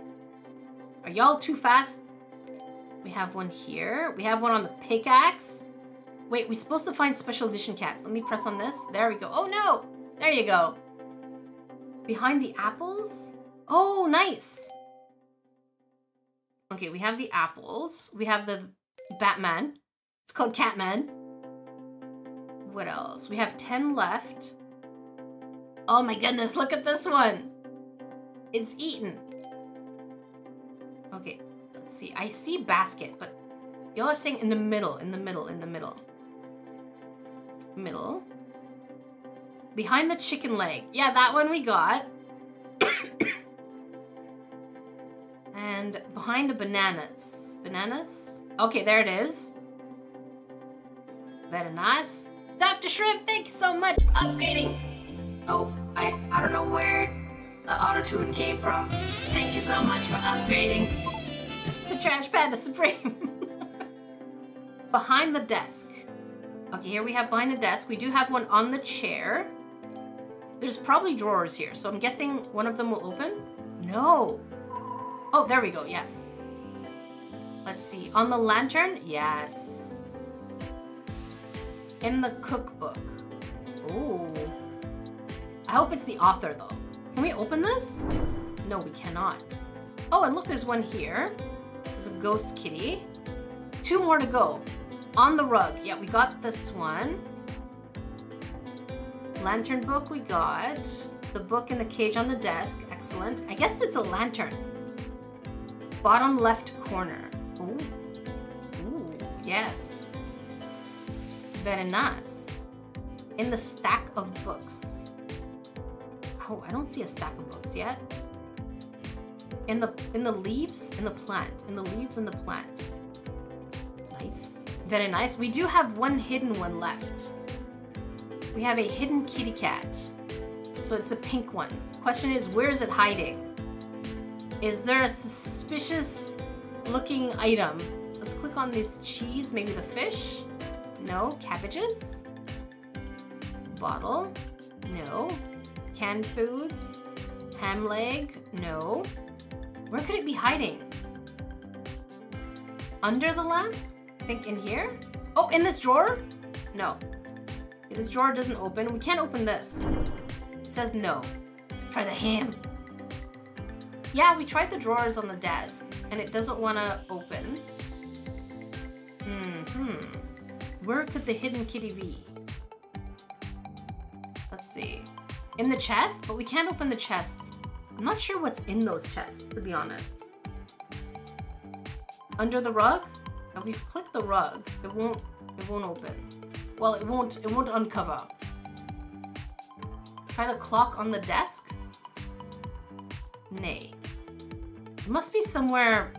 Are y'all too fast? We have one here. We have one on the pickaxe. Wait, we're supposed to find special edition cats. Let me press on this. There we go. Oh no! There you go. Behind the apples? Oh, nice. Okay, we have the apples. We have the Batman. It's called Catman. What else? We have 10 left. Oh my goodness, look at this one. It's eaten. Okay, let's see. I see basket, but y'all are saying in the middle, in the middle, in the middle. Middle. Behind the chicken leg. Yeah, that one we got. and behind the bananas. Bananas? Okay, there it is. Very nice. Dr. Shrimp, thank you so much for upgrading. Oh, I, I don't know where the auto tune came from. Thank you so much for upgrading. Trash Panda Supreme. behind the desk. Okay, here we have behind the desk. We do have one on the chair. There's probably drawers here, so I'm guessing one of them will open? No. Oh, there we go, yes. Let's see. On the lantern? Yes. In the cookbook. Ooh. I hope it's the author, though. Can we open this? No, we cannot. Oh, and look, there's one here. There's a ghost kitty. Two more to go. On the rug. Yeah, we got this one. Lantern book we got. The book in the cage on the desk. Excellent. I guess it's a lantern. Bottom left corner. Ooh. Ooh, yes. Very nice. In the stack of books. Oh, I don't see a stack of books yet. In the in the leaves, in the plant, in the leaves in the plant. Nice. Very nice. We do have one hidden one left. We have a hidden kitty cat. So it's a pink one. Question is, where is it hiding? Is there a suspicious looking item? Let's click on this cheese, maybe the fish. No. Cabbages? Bottle? No. Canned foods? Ham leg? No. Where could it be hiding? Under the lamp? I think in here? Oh, in this drawer? No. This drawer doesn't open. We can't open this. It says no. Try the ham. Yeah, we tried the drawers on the desk, and it doesn't want to open. Hmm. Where could the hidden kitty be? Let's see. In the chest? But we can't open the chests. I'm not sure what's in those chests, to be honest. Under the rug? Now we've clicked the rug. It won't it won't open. Well, it won't it won't uncover. Try the clock on the desk? Nay. It must be somewhere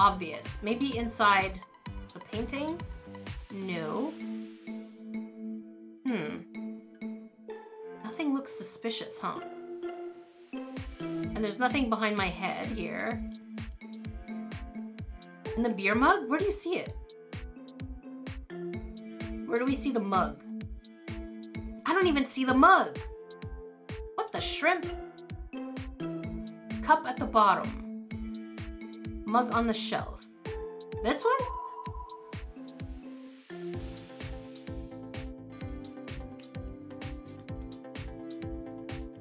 obvious. Maybe inside the painting? No. Hmm. Nothing looks suspicious, huh? And there's nothing behind my head here. In the beer mug? Where do you see it? Where do we see the mug? I don't even see the mug. What the shrimp? Cup at the bottom. Mug on the shelf. This one?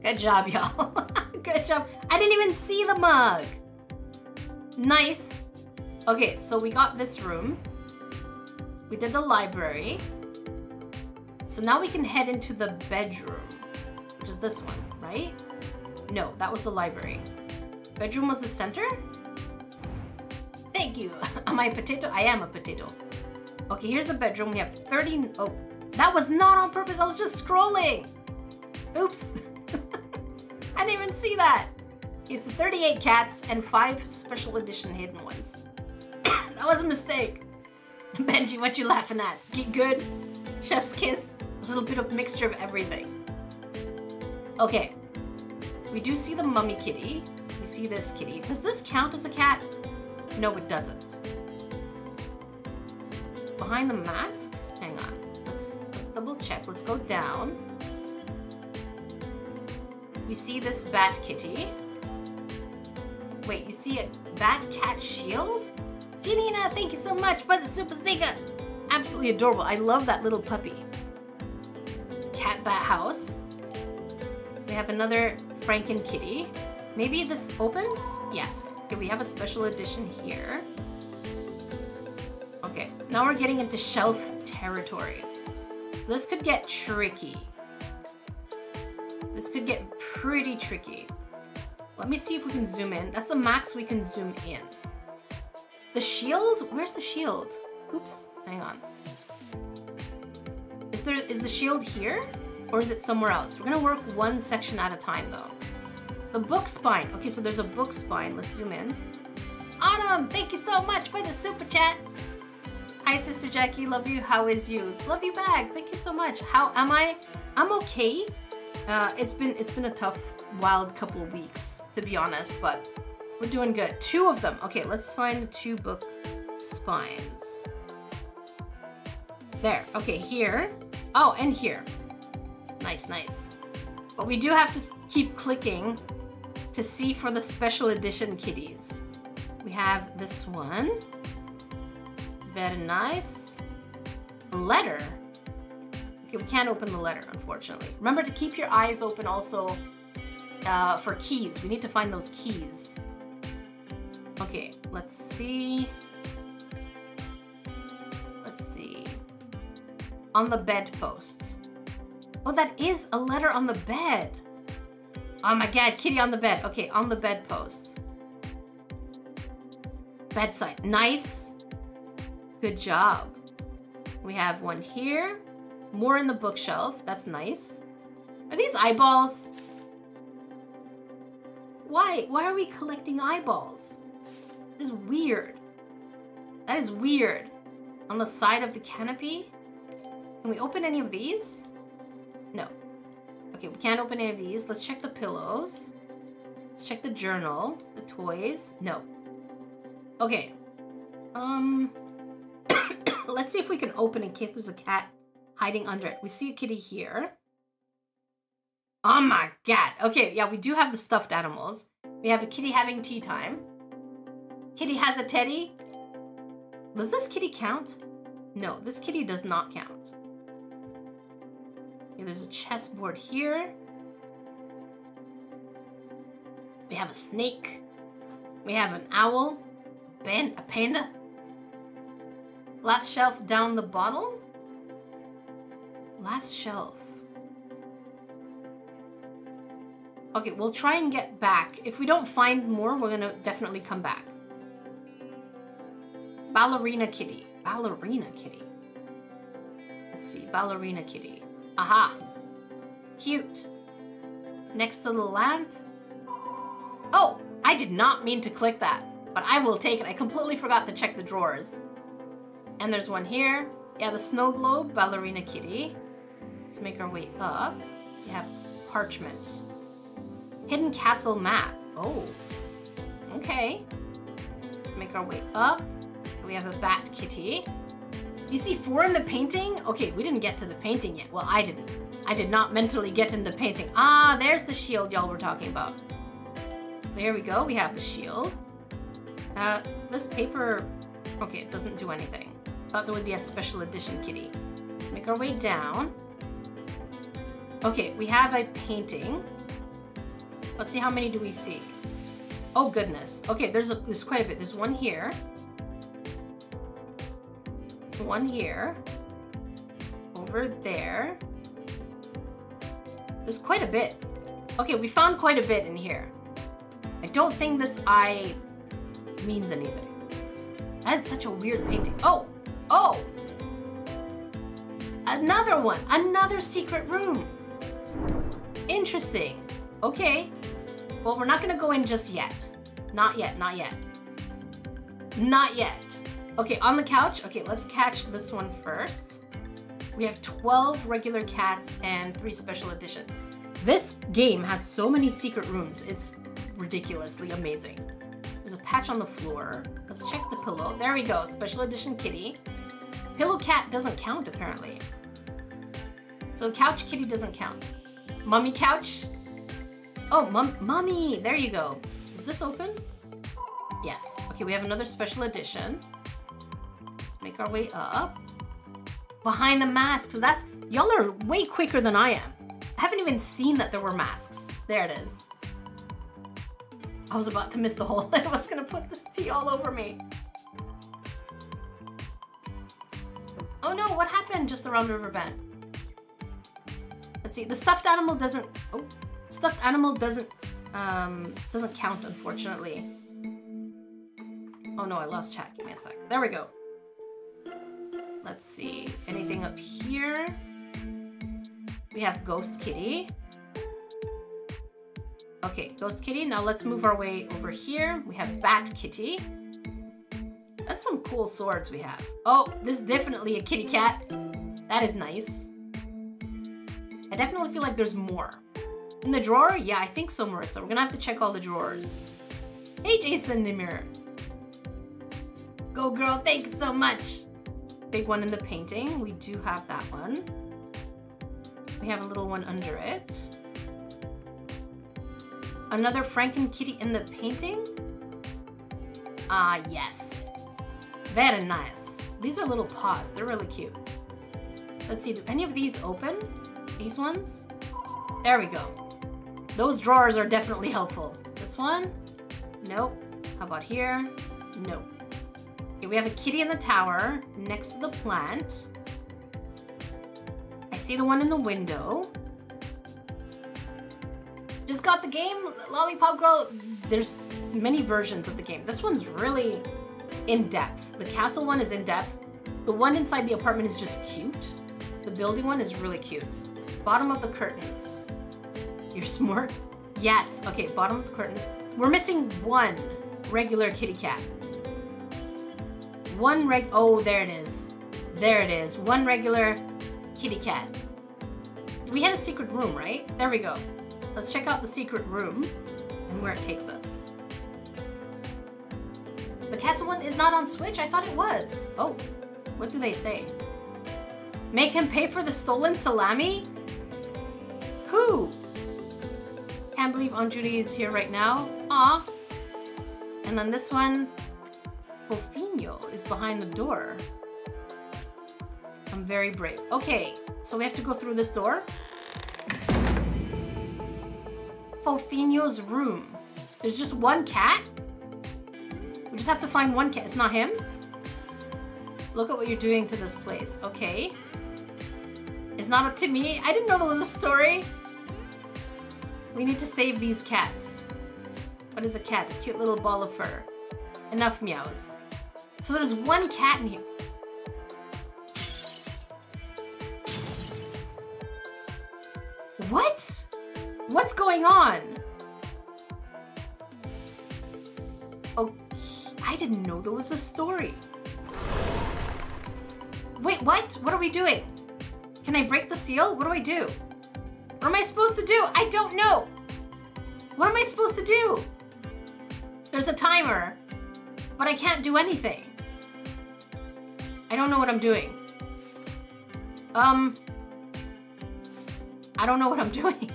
Good job, y'all. Good job. I didn't even see the mug. Nice. Okay, so we got this room. We did the library. So now we can head into the bedroom, which is this one, right? No, that was the library. Bedroom was the center? Thank you. am I a potato? I am a potato. Okay, here's the bedroom. We have 30. Oh, that was not on purpose. I was just scrolling. Oops. I didn't even see that. It's 38 cats and five special edition hidden ones. that was a mistake. Benji, what you laughing at? Get good? Chef's kiss? A little bit of mixture of everything. Okay. We do see the mummy kitty. We see this kitty. Does this count as a cat? No, it doesn't. Behind the mask? Hang on. Let's let's double check. Let's go down. We see this bat kitty. Wait, you see a bat cat shield? Janina, thank you so much for the super sticker. Absolutely adorable. I love that little puppy. Cat bat house. We have another Franken kitty. Maybe this opens? Yes. Okay, we have a special edition here. Okay, now we're getting into shelf territory. So this could get tricky. This could get pretty tricky. Let me see if we can zoom in. That's the max we can zoom in. The shield? Where's the shield? Oops, hang on. Is there is the shield here? Or is it somewhere else? We're gonna work one section at a time though. The book spine. Okay, so there's a book spine. Let's zoom in. Autumn, thank you so much for the super chat. Hi, Sister Jackie. Love you. How is you? Love you back. Thank you so much. How am I? I'm okay. Uh, it's been it's been a tough, wild couple of weeks to be honest, but we're doing good. Two of them. Okay, let's find two book spines. There. Okay, here. Oh, and here. Nice, nice. But we do have to keep clicking to see for the special edition kitties. We have this one. Very nice. Letter. We can't open the letter, unfortunately. Remember to keep your eyes open also uh, for keys. We need to find those keys. Okay, let's see. Let's see. On the bedpost. Oh, that is a letter on the bed. Oh my god, kitty on the bed. Okay, on the bedpost. Bedside. Nice. Good job. We have one here. More in the bookshelf. That's nice. Are these eyeballs? Why? Why are we collecting eyeballs? That is weird. That is weird. On the side of the canopy? Can we open any of these? No. Okay, we can't open any of these. Let's check the pillows. Let's check the journal. The toys. No. Okay. Um... Let's see if we can open in case there's a cat hiding under it. We see a kitty here. Oh my god. Okay, yeah, we do have the stuffed animals. We have a kitty having tea time. Kitty has a teddy. Does this kitty count? No, this kitty does not count. Okay, there's a chessboard here. We have a snake. We have an owl. A, Ban a panda. Last shelf down the bottle. Last shelf. Okay, we'll try and get back. If we don't find more, we're gonna definitely come back. Ballerina kitty. Ballerina kitty. Let's see, ballerina kitty. Aha. Cute. Next to the lamp. Oh, I did not mean to click that, but I will take it. I completely forgot to check the drawers. And there's one here. Yeah, the snow globe, ballerina kitty. Let's make our way up. We have parchment. Hidden castle map. Oh, okay. Let's make our way up. We have a bat kitty. You see four in the painting? Okay, we didn't get to the painting yet. Well, I didn't. I did not mentally get in the painting. Ah, there's the shield y'all were talking about. So here we go. We have the shield. Uh, this paper, okay, it doesn't do anything. Thought there would be a special edition kitty. Let's make our way down. Okay, we have a painting. Let's see how many do we see. Oh goodness. Okay, there's a, there's quite a bit. There's one here. One here. Over there. There's quite a bit. Okay, we found quite a bit in here. I don't think this eye means anything. That is such a weird painting. Oh! Oh! Another one! Another secret room! Interesting. Okay. Well, we're not gonna go in just yet. Not yet, not yet. Not yet. Okay, on the couch. Okay, let's catch this one first. We have 12 regular cats and three special editions. This game has so many secret rooms. It's ridiculously amazing. There's a patch on the floor. Let's check the pillow. There we go. Special edition kitty. Pillow cat doesn't count apparently. So couch kitty doesn't count. Mummy couch. Oh, mum, mummy. There you go. Is this open? Yes. Okay, we have another special edition. Let's make our way up. Behind the mask. So that's y'all are way quicker than I am. I haven't even seen that there were masks. There it is. I was about to miss the hole. I was gonna put this tea all over me. Oh no, what happened just around River Bend? See, the stuffed animal doesn't, oh, stuffed animal doesn't, um, doesn't count, unfortunately. Oh no, I lost chat, give me a sec. There we go. Let's see, anything up here? We have Ghost Kitty. Okay, Ghost Kitty. Now let's move our way over here. We have Bat Kitty. That's some cool swords we have. Oh, this is definitely a kitty cat. That is nice. I definitely feel like there's more. In the drawer? Yeah, I think so, Marissa. We're gonna have to check all the drawers. Hey, Jason Nimir. Go, girl. Thanks so much. Big one in the painting. We do have that one. We have a little one under it. Another Franken kitty in the painting? Ah, yes. Very nice. These are little paws. They're really cute. Let's see, do any of these open? These ones? There we go. Those drawers are definitely helpful. This one? Nope. How about here? Nope. Okay, we have a kitty in the tower next to the plant. I see the one in the window. Just got the game, Lollipop Girl. There's many versions of the game. This one's really in depth. The castle one is in depth. The one inside the apartment is just cute. The building one is really cute. Bottom of the curtains. You're smart? Yes. Okay, bottom of the curtains. We're missing one regular kitty cat. One reg. Oh, there it is. There it is. One regular kitty cat. We had a secret room, right? There we go. Let's check out the secret room and where it takes us. The castle one is not on Switch? I thought it was. Oh, what do they say? Make him pay for the stolen salami? Who? Can't believe Aunt Judy is here right now. Aw. And then this one, Fofinho is behind the door. I'm very brave. Okay, so we have to go through this door. Fofinho's room. There's just one cat? We just have to find one cat. It's not him? Look at what you're doing to this place. Okay. It's not up to me. I didn't know there was a story. We need to save these cats. What is a cat? A cute little ball of fur. Enough meows. So there's one cat in here. What? What's going on? Oh, I didn't know there was a story. Wait, what? What are we doing? Can I break the seal? What do I do? What am I supposed to do? I don't know. What am I supposed to do? There's a timer, but I can't do anything. I don't know what I'm doing. Um, I don't know what I'm doing.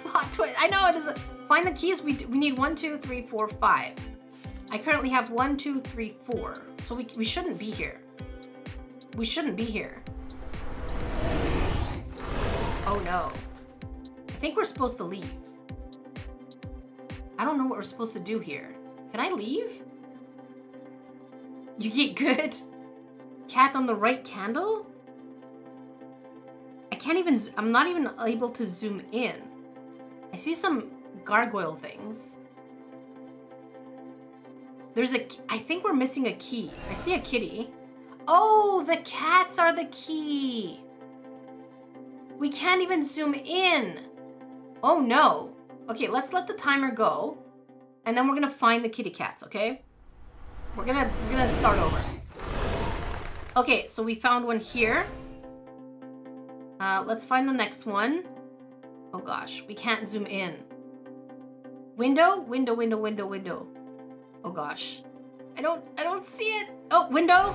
Plot twist. I know it is. A, find the keys. We, we need one, two, three, four, five. I currently have one, two, three, four. So we, we shouldn't be here. We shouldn't be here. Oh no. I think we're supposed to leave. I don't know what we're supposed to do here. Can I leave? You get good? Cat on the right candle? I can't even, I'm not even able to zoom in. I see some gargoyle things. There's a, I think we're missing a key. I see a kitty. Oh, the cats are the key. We can't even zoom in. Oh no. Okay, let's let the timer go. And then we're gonna find the kitty cats, okay? We're gonna we're gonna start over. Okay, so we found one here. Uh, let's find the next one. Oh gosh, we can't zoom in. Window, window, window, window, window. Oh gosh. I don't I don't see it. Oh, window.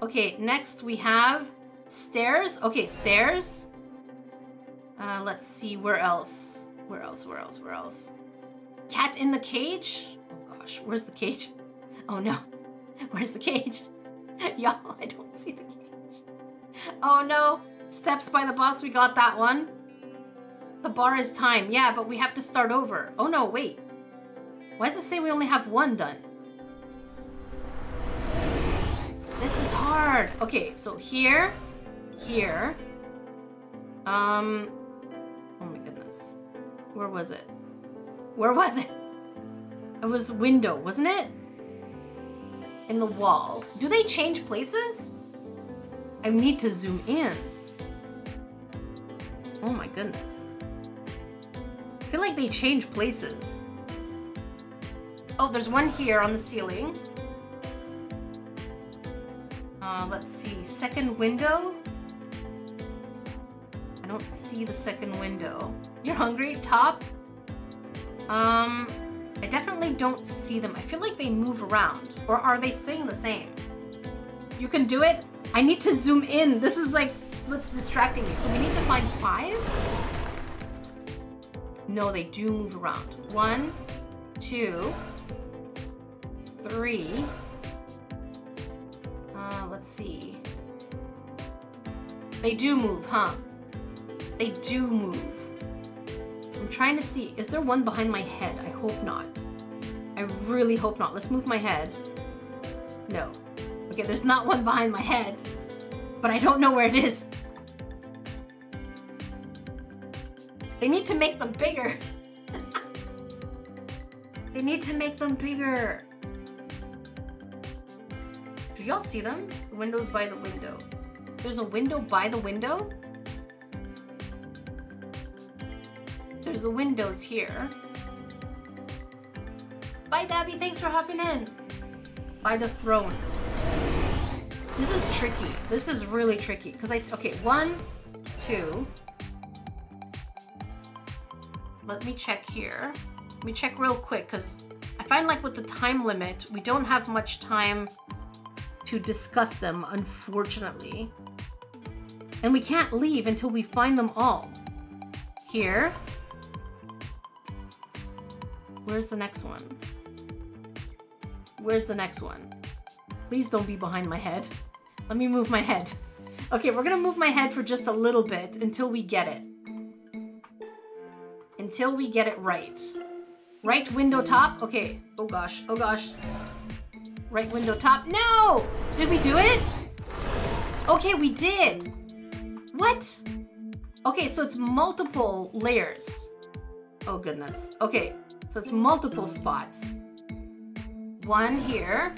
Okay, next we have stairs. Okay, stairs. Uh, let's see where else. Where else? Where else? Where else? Cat in the cage? Oh gosh, where's the cage? Oh no. Where's the cage? Y'all, I don't see the cage. Oh no. Steps by the bus, we got that one. The bar is time. Yeah, but we have to start over. Oh no, wait. Why does it say we only have one done? This is hard. Okay, so here, here. Um. Where was it? Where was it? It was window, wasn't it? In the wall. Do they change places? I need to zoom in. Oh my goodness. I feel like they change places. Oh, there's one here on the ceiling. Uh, let's see. Second window. I don't see the second window. You're hungry? Top? Um, I definitely don't see them. I feel like they move around. Or are they staying the same? You can do it? I need to zoom in. This is like what's distracting me. So we need to find five? No, they do move around. One, two, three. Uh, let's see. They do move, huh? They do move. I'm trying to see. Is there one behind my head? I hope not. I really hope not. Let's move my head. No. Okay, there's not one behind my head. But I don't know where it is. They need to make them bigger. they need to make them bigger. Do y'all see them? The windows by the window. There's a window by the window? There's the windows here. Bye, Dabby. Thanks for hopping in. By the throne. This is tricky. This is really tricky. Because I... Okay, one, two. Let me check here. Let me check real quick because I find like with the time limit, we don't have much time to discuss them, unfortunately. And we can't leave until we find them all. Here. Where's the next one? Where's the next one? Please don't be behind my head. Let me move my head. Okay, we're gonna move my head for just a little bit until we get it. Until we get it right. Right window top? Okay. Oh gosh, oh gosh. Right window top. No! Did we do it? Okay, we did. What? Okay, so it's multiple layers. Oh goodness. Okay, so it's multiple spots. One here.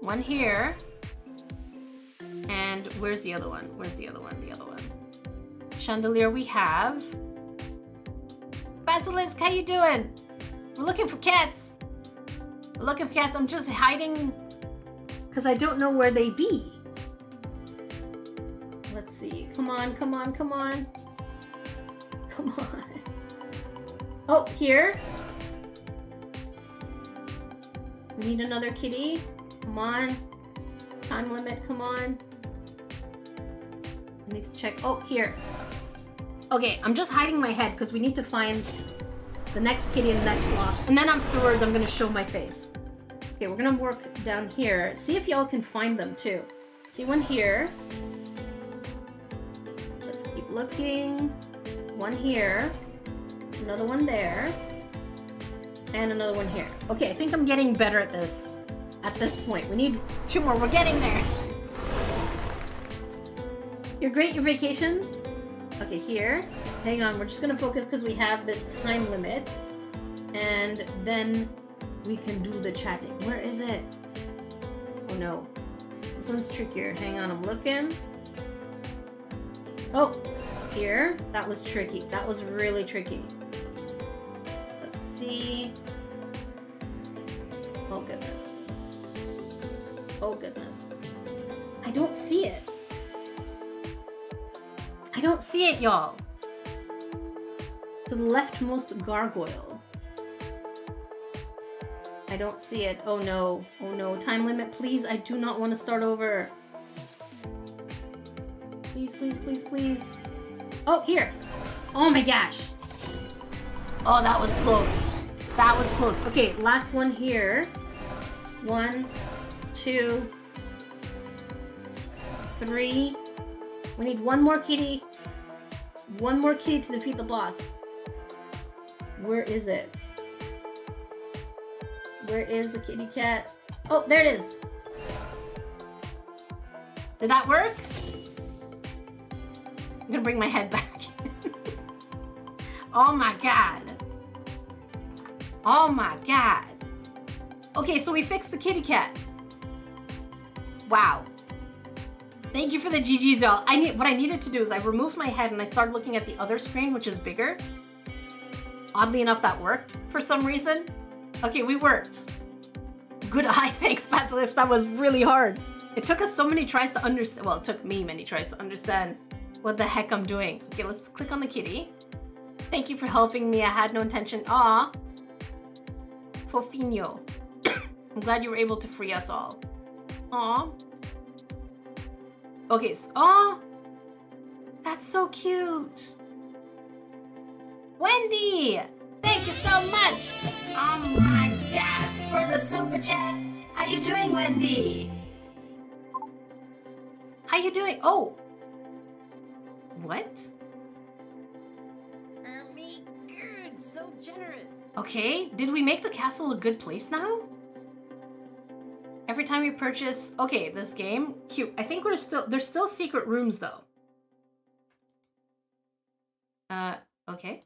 One here. And where's the other one? Where's the other one? The other one. Chandelier we have. Basilisk, how you doing? We're looking for cats. We're looking for cats. I'm just hiding because I don't know where they be. Let's see. Come on, come on, come on. Come on. Oh, here. We need another kitty. Come on. Time limit, come on. I need to check. Oh, here. Okay, I'm just hiding my head because we need to find the next kitty in the next box. And then afterwards, I'm going to show my face. Okay, we're going to work down here. See if y'all can find them too. See one here. Let's keep looking. One here. Another one there. And another one here. Okay, I think I'm getting better at this at this point. We need two more. We're getting there. You're great, your vacation? Okay, here. Hang on, we're just gonna focus because we have this time limit. And then we can do the chatting. Where is it? Oh no. This one's trickier. Hang on, I'm looking. Oh, here. That was tricky. That was really tricky. See. Oh goodness. Oh goodness. I don't see it. I don't see it, y'all. To the leftmost gargoyle. I don't see it. Oh no. Oh no. Time limit, please. I do not want to start over. Please, please, please, please. Oh, here. Oh my gosh. Oh, that was close. That was close. Okay, last one here. One, two, three. We need one more kitty. One more kitty to defeat the boss. Where is it? Where is the kitty cat? Oh, there it is. Did that work? I'm gonna bring my head back. oh my god. Oh my god. Okay, so we fixed the kitty cat. Wow. Thank you for the GGs, y'all. I need what I needed to do is I removed my head and I started looking at the other screen, which is bigger. Oddly enough, that worked for some reason. Okay, we worked. Good eye, thanks, Basilisk. That was really hard. It took us so many tries to understand. Well, it took me many tries to understand what the heck I'm doing. Okay, let's click on the kitty. Thank you for helping me. I had no intention. Ah, Fofinho. I'm glad you were able to free us all. Aw. Okay, so, aw. That's so cute. Wendy! Thank you so much! Oh my god, for the super chat. How you doing, Wendy? How you doing? Oh. What? Ermy, good, so generous. Okay, did we make the castle a good place now? Every time you purchase, okay, this game, cute. I think we're still, there's still secret rooms though. Uh, okay.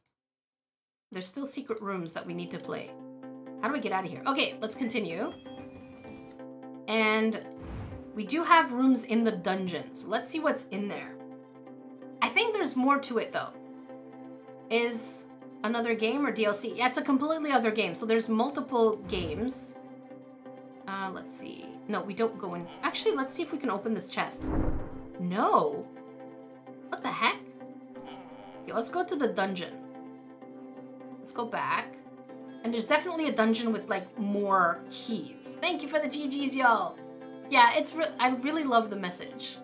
There's still secret rooms that we need to play. How do we get out of here? Okay, let's continue. And we do have rooms in the dungeons. Let's see what's in there. I think there's more to it though. Is another game or DLC? Yeah, it's a completely other game. So there's multiple games. Uh, let's see. No, we don't go in. Actually, let's see if we can open this chest. No. What the heck? Okay, let's go to the dungeon. Let's go back. And there's definitely a dungeon with like more keys. Thank you for the GGs, y'all. Yeah, it's re I really love the message.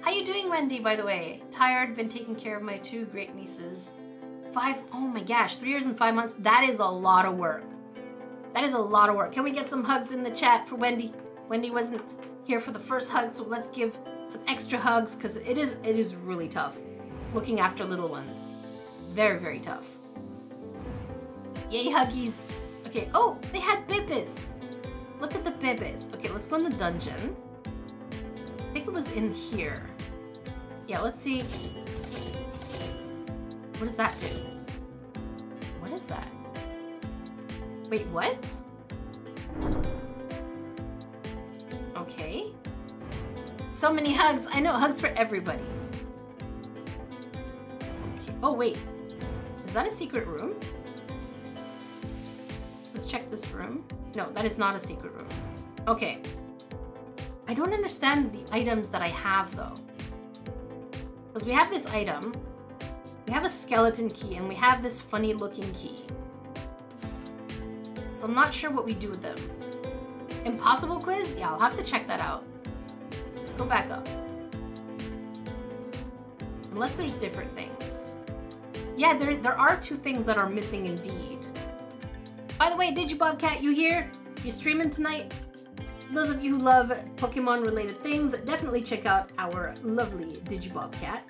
How you doing, Wendy, by the way? Tired, been taking care of my two great nieces. Five, oh my gosh, three years and five months. That is a lot of work. That is a lot of work. Can we get some hugs in the chat for Wendy? Wendy wasn't here for the first hug, so let's give some extra hugs because it is it is really tough looking after little ones. Very, very tough. Yay, huggies. Okay, oh, they had bibis. Look at the bibis. Okay, let's go in the dungeon. I think it was in here. Yeah, let's see. What does that do? What is that? Wait, what? Okay. So many hugs. I know, hugs for everybody. Okay. Oh, wait. Is that a secret room? Let's check this room. No, that is not a secret room. Okay. I don't understand the items that I have, though. Because we have this item, we have a skeleton key, and we have this funny looking key. So I'm not sure what we do with them. Impossible quiz? Yeah, I'll have to check that out. Let's go back up. Unless there's different things. Yeah, there, there are two things that are missing indeed. By the way, Digibobcat, you here? You streaming tonight? Those of you who love Pokemon related things, definitely check out our lovely Digibobcat,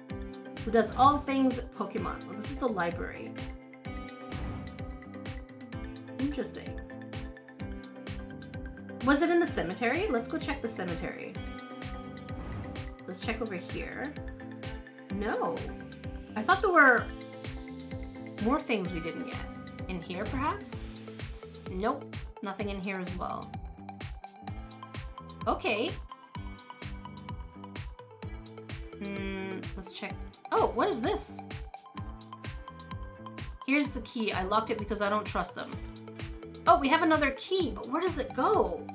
who does all things Pokemon. Well, this is the library. Interesting. Was it in the cemetery? Let's go check the cemetery. Let's check over here. No. I thought there were more things we didn't get. In here, perhaps? Nope. Nothing in here as well. Okay. Hmm. Let's check. Oh, what is this? Here's the key. I locked it because I don't trust them. Oh, we have another key, but where does it go?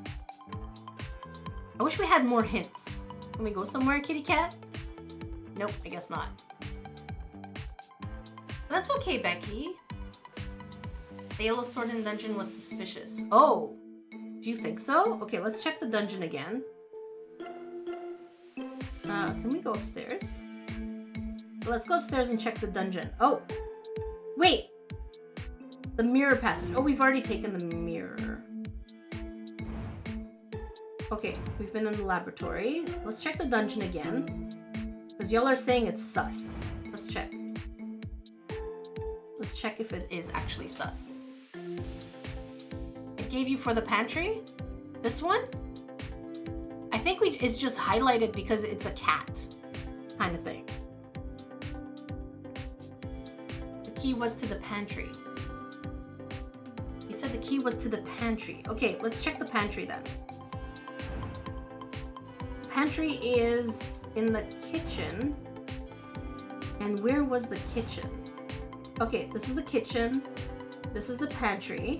I wish we had more hints. Can we go somewhere, kitty cat? Nope, I guess not. That's okay, Becky. The yellow sword in the dungeon was suspicious. Oh, do you think so? Okay, let's check the dungeon again. Uh, can we go upstairs? Let's go upstairs and check the dungeon. Oh, wait. The mirror passage. Oh, we've already taken the mirror. Okay, we've been in the laboratory. Let's check the dungeon again. Because y'all are saying it's sus. Let's check. Let's check if it is actually sus. It gave you for the pantry? This one? I think we it's just highlighted because it's a cat kind of thing. Key was to the pantry. He said the key was to the pantry. Okay, let's check the pantry then. Pantry is in the kitchen. And where was the kitchen? Okay, this is the kitchen. This is the pantry.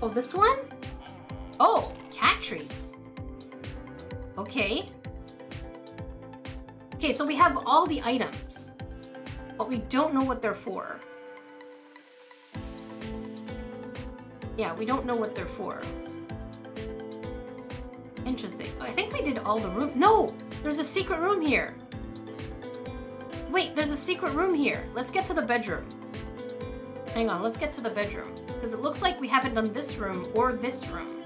Oh, this one? Oh, cat treats. Okay. Okay, so we have all the items, but we don't know what they're for. Yeah, we don't know what they're for. Interesting. I think we did all the room. No, there's a secret room here. Wait, there's a secret room here. Let's get to the bedroom. Hang on, let's get to the bedroom. Because it looks like we haven't done this room or this room.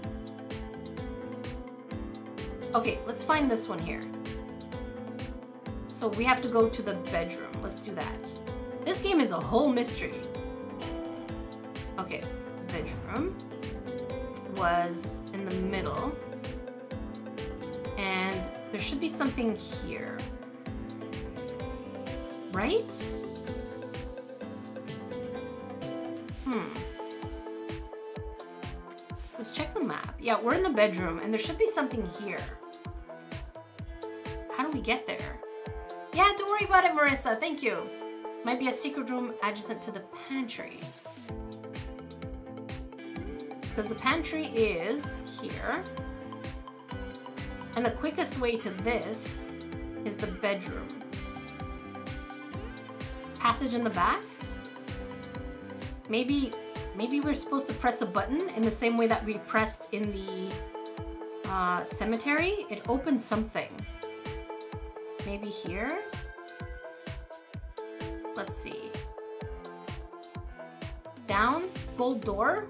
Okay, let's find this one here. So we have to go to the bedroom. Let's do that. This game is a whole mystery. Okay, bedroom was in the middle. And there should be something here. Right? Hmm. Let's check the map. Yeah, we're in the bedroom and there should be something here. How do we get there? Yeah, don't worry about it, Marissa. Thank you. Might be a secret room adjacent to the pantry. Because the pantry is here. And the quickest way to this is the bedroom. Passage in the back? Maybe maybe we're supposed to press a button in the same way that we pressed in the uh, cemetery. It opened something. Maybe here? Let's see. Down? Gold door?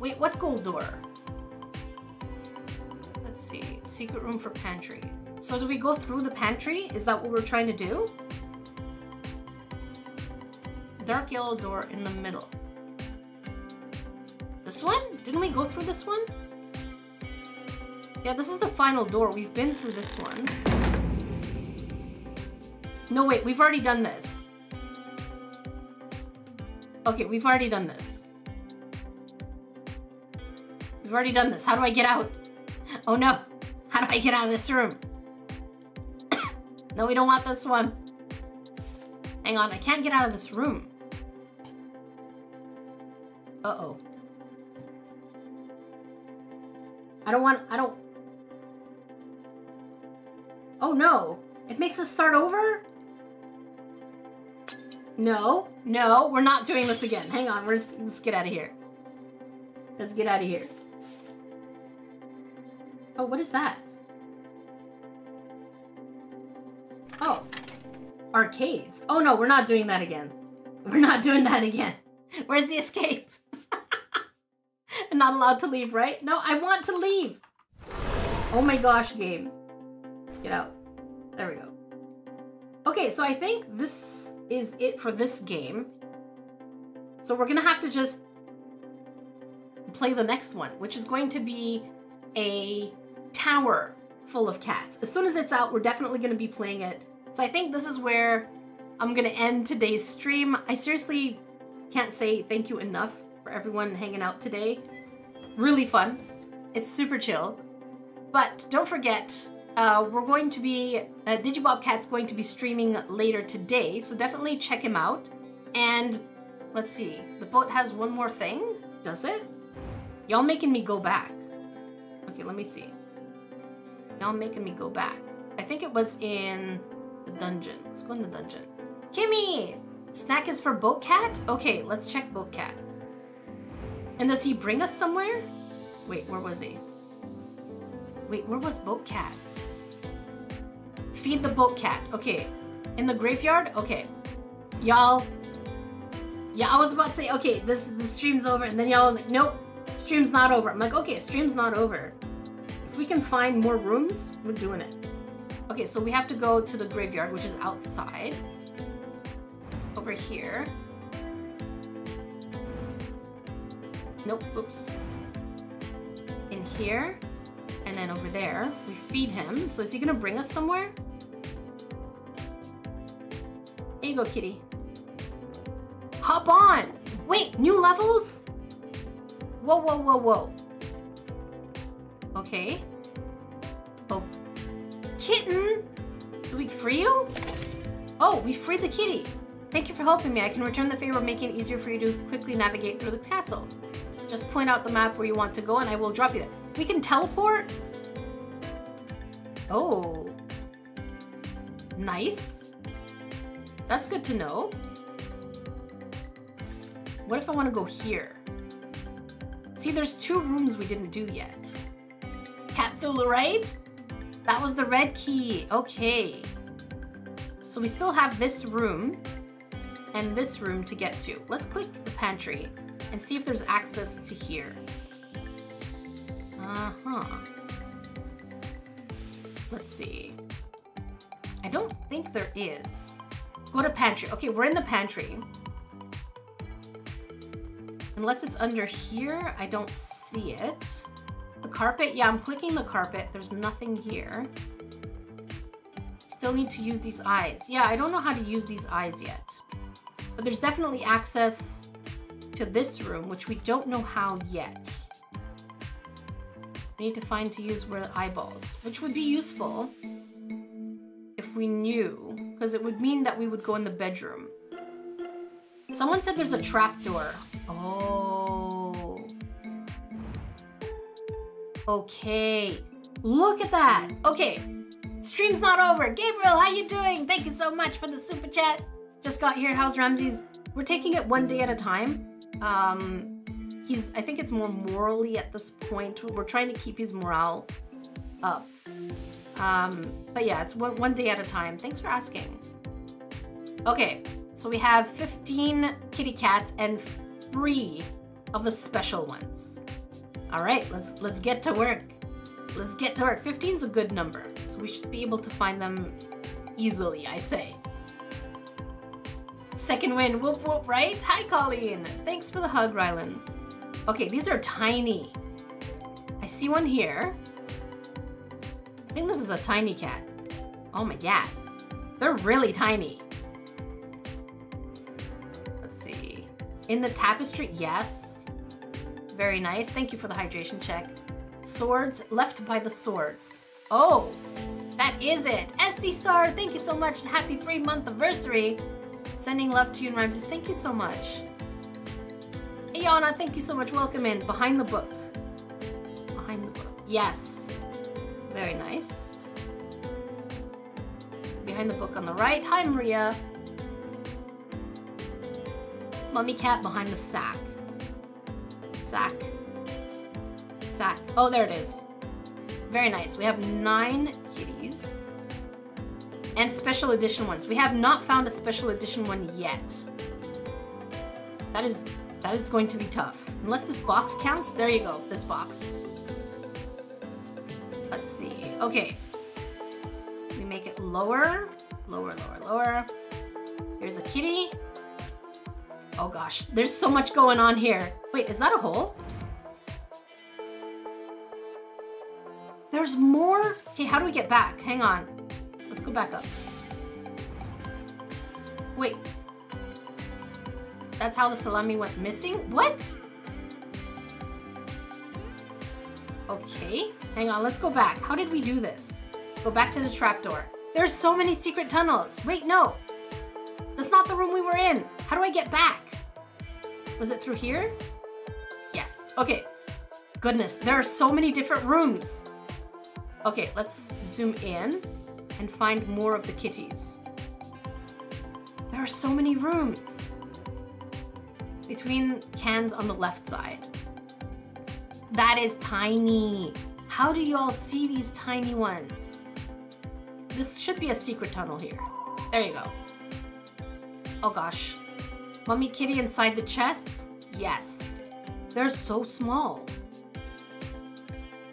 Wait, what gold door? Let's see. Secret room for pantry. So do we go through the pantry? Is that what we're trying to do? Dark yellow door in the middle. This one? Didn't we go through this one? Yeah, this is the final door. We've been through this one. No, wait, we've already done this. Okay, we've already done this. We've already done this. How do I get out? Oh no. How do I get out of this room? no, we don't want this one. Hang on, I can't get out of this room. Uh-oh. I don't want, I don't... Oh no. It makes us start over? No, no, we're not doing this again. Hang on, just, let's get out of here. Let's get out of here. Oh, what is that? Oh, arcades. Oh no, we're not doing that again. We're not doing that again. Where's the escape? I'm not allowed to leave, right? No, I want to leave. Oh my gosh, game. Get out. There we go. Okay, so I think this is it for this game. So we're gonna have to just play the next one, which is going to be a tower full of cats. As soon as it's out, we're definitely gonna be playing it. So I think this is where I'm gonna end today's stream. I seriously can't say thank you enough for everyone hanging out today. Really fun. It's super chill. But don't forget uh, we're going to be, uh, Digibobcat's going to be streaming later today, so definitely check him out. And let's see, the boat has one more thing, does it? Y'all making me go back. Okay, let me see. Y'all making me go back. I think it was in the dungeon. Let's go in the dungeon. Kimmy! Snack is for Boat Cat? Okay, let's check Boat Cat. And does he bring us somewhere? Wait, where was he? Wait, where was Boat Cat? Feed the Boat Cat. Okay. In the graveyard? Okay. Y'all. Yeah, I was about to say, okay, this the stream's over, and then y'all like, nope, stream's not over. I'm like, okay, stream's not over. If we can find more rooms, we're doing it. Okay, so we have to go to the graveyard, which is outside. Over here. Nope, oops. In here. And then over there, we feed him. So is he gonna bring us somewhere? Here you go, kitty. Hop on! Wait, new levels? Whoa, whoa, whoa, whoa. Okay. Oh. Kitten! Did we free you? Oh, we freed the kitty. Thank you for helping me. I can return the favor, making it easier for you to quickly navigate through the castle. Just point out the map where you want to go and I will drop you there. We can teleport? Oh. Nice. That's good to know. What if I want to go here? See, there's two rooms we didn't do yet. Cthulhu, right? That was the red key. Okay. So we still have this room and this room to get to. Let's click the pantry and see if there's access to here. Uh-huh. Let's see. I don't think there is. Go to pantry. Okay, we're in the pantry. Unless it's under here, I don't see it. The carpet, yeah, I'm clicking the carpet. There's nothing here. Still need to use these eyes. Yeah, I don't know how to use these eyes yet. But there's definitely access to this room, which we don't know how yet. We need to find to use were eyeballs, which would be useful if we knew, because it would mean that we would go in the bedroom. Someone said there's a trap door. Oh. Okay. Look at that. Okay. Stream's not over. Gabriel, how you doing? Thank you so much for the super chat. Just got here. How's Ramses? We're taking it one day at a time. Um, he's. I think it's more morally at this point. We're trying to keep his morale up. Um, but yeah, it's one, one day at a time. Thanks for asking. Okay, so we have 15 kitty cats and three of the special ones. All right, let's let's get to work. Let's get to work. 15 is a good number, so we should be able to find them easily, I say. Second win, whoop whoop, right? Hi, Colleen. Thanks for the hug, Rylan. Okay, these are tiny. I see one here. I think this is a tiny cat. Oh my god. They're really tiny. Let's see. In the tapestry, yes. Very nice. Thank you for the hydration check. Swords, left by the swords. Oh, that is it. SD Star, thank you so much happy three month anniversary. Sending love to you and Ramses. Thank you so much. Ayana, thank you so much. Welcome in. Behind the book. Behind the book. Yes. Very nice. Behind the book on the right. Hi, Maria. Mummy cat behind the sack. Sack. Sack. Oh, there it is. Very nice. We have nine kitties. And special edition ones. We have not found a special edition one yet. That is that is going to be tough. Unless this box counts. There you go. This box. Let's see. Okay. We make it lower. Lower, lower, lower. Here's a kitty. Oh gosh, there's so much going on here. Wait, is that a hole? There's more? Okay, how do we get back? Hang on. Let's go back up. Wait. That's how the salami went missing? What? Okay, hang on, let's go back. How did we do this? Go back to the trapdoor. There's so many secret tunnels. Wait, no. That's not the room we were in. How do I get back? Was it through here? Yes. Okay. Goodness, there are so many different rooms. Okay, let's zoom in and find more of the kitties. There are so many rooms. Between cans on the left side. That is tiny. How do you all see these tiny ones? This should be a secret tunnel here. There you go. Oh gosh. Mummy kitty inside the chest? Yes. They're so small.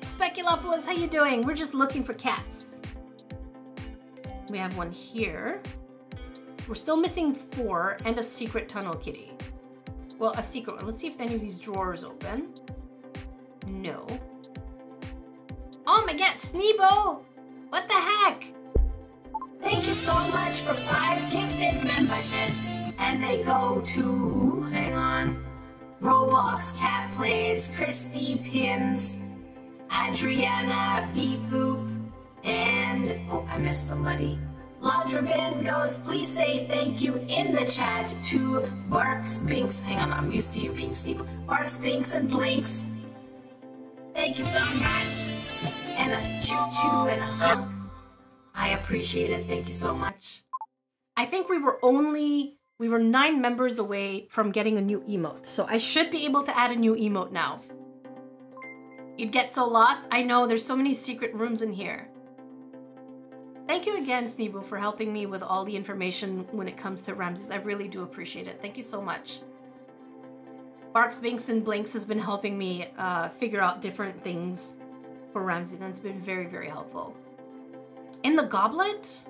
Speculopolis, how you doing? We're just looking for cats. We have one here. We're still missing four and a secret tunnel kitty. Well, a secret one. Let's see if any of these drawers open. No. Oh my god, Sneebo! What the heck? Thank you so much for five gifted memberships. And they go to, hang on, Roblox Cat Plays, Christy Pins, Adriana Beep Boop, and, oh, I missed somebody. Laudrabin goes, please say thank you in the chat to Barks, Binks, hang on, I'm used to you being sleep. Barks, Binks, and Blinks. Thank you so much. And a choo-choo and a hunk. I appreciate it. Thank you so much. I think we were only we were nine members away from getting a new emote. So I should be able to add a new emote now. You'd get so lost. I know there's so many secret rooms in here. Thank you again, Sneebo, for helping me with all the information when it comes to Ramses. I really do appreciate it. Thank you so much. Barks, Binks, and Blinks has been helping me uh, figure out different things for Ramses, and it's been very, very helpful. In the goblet?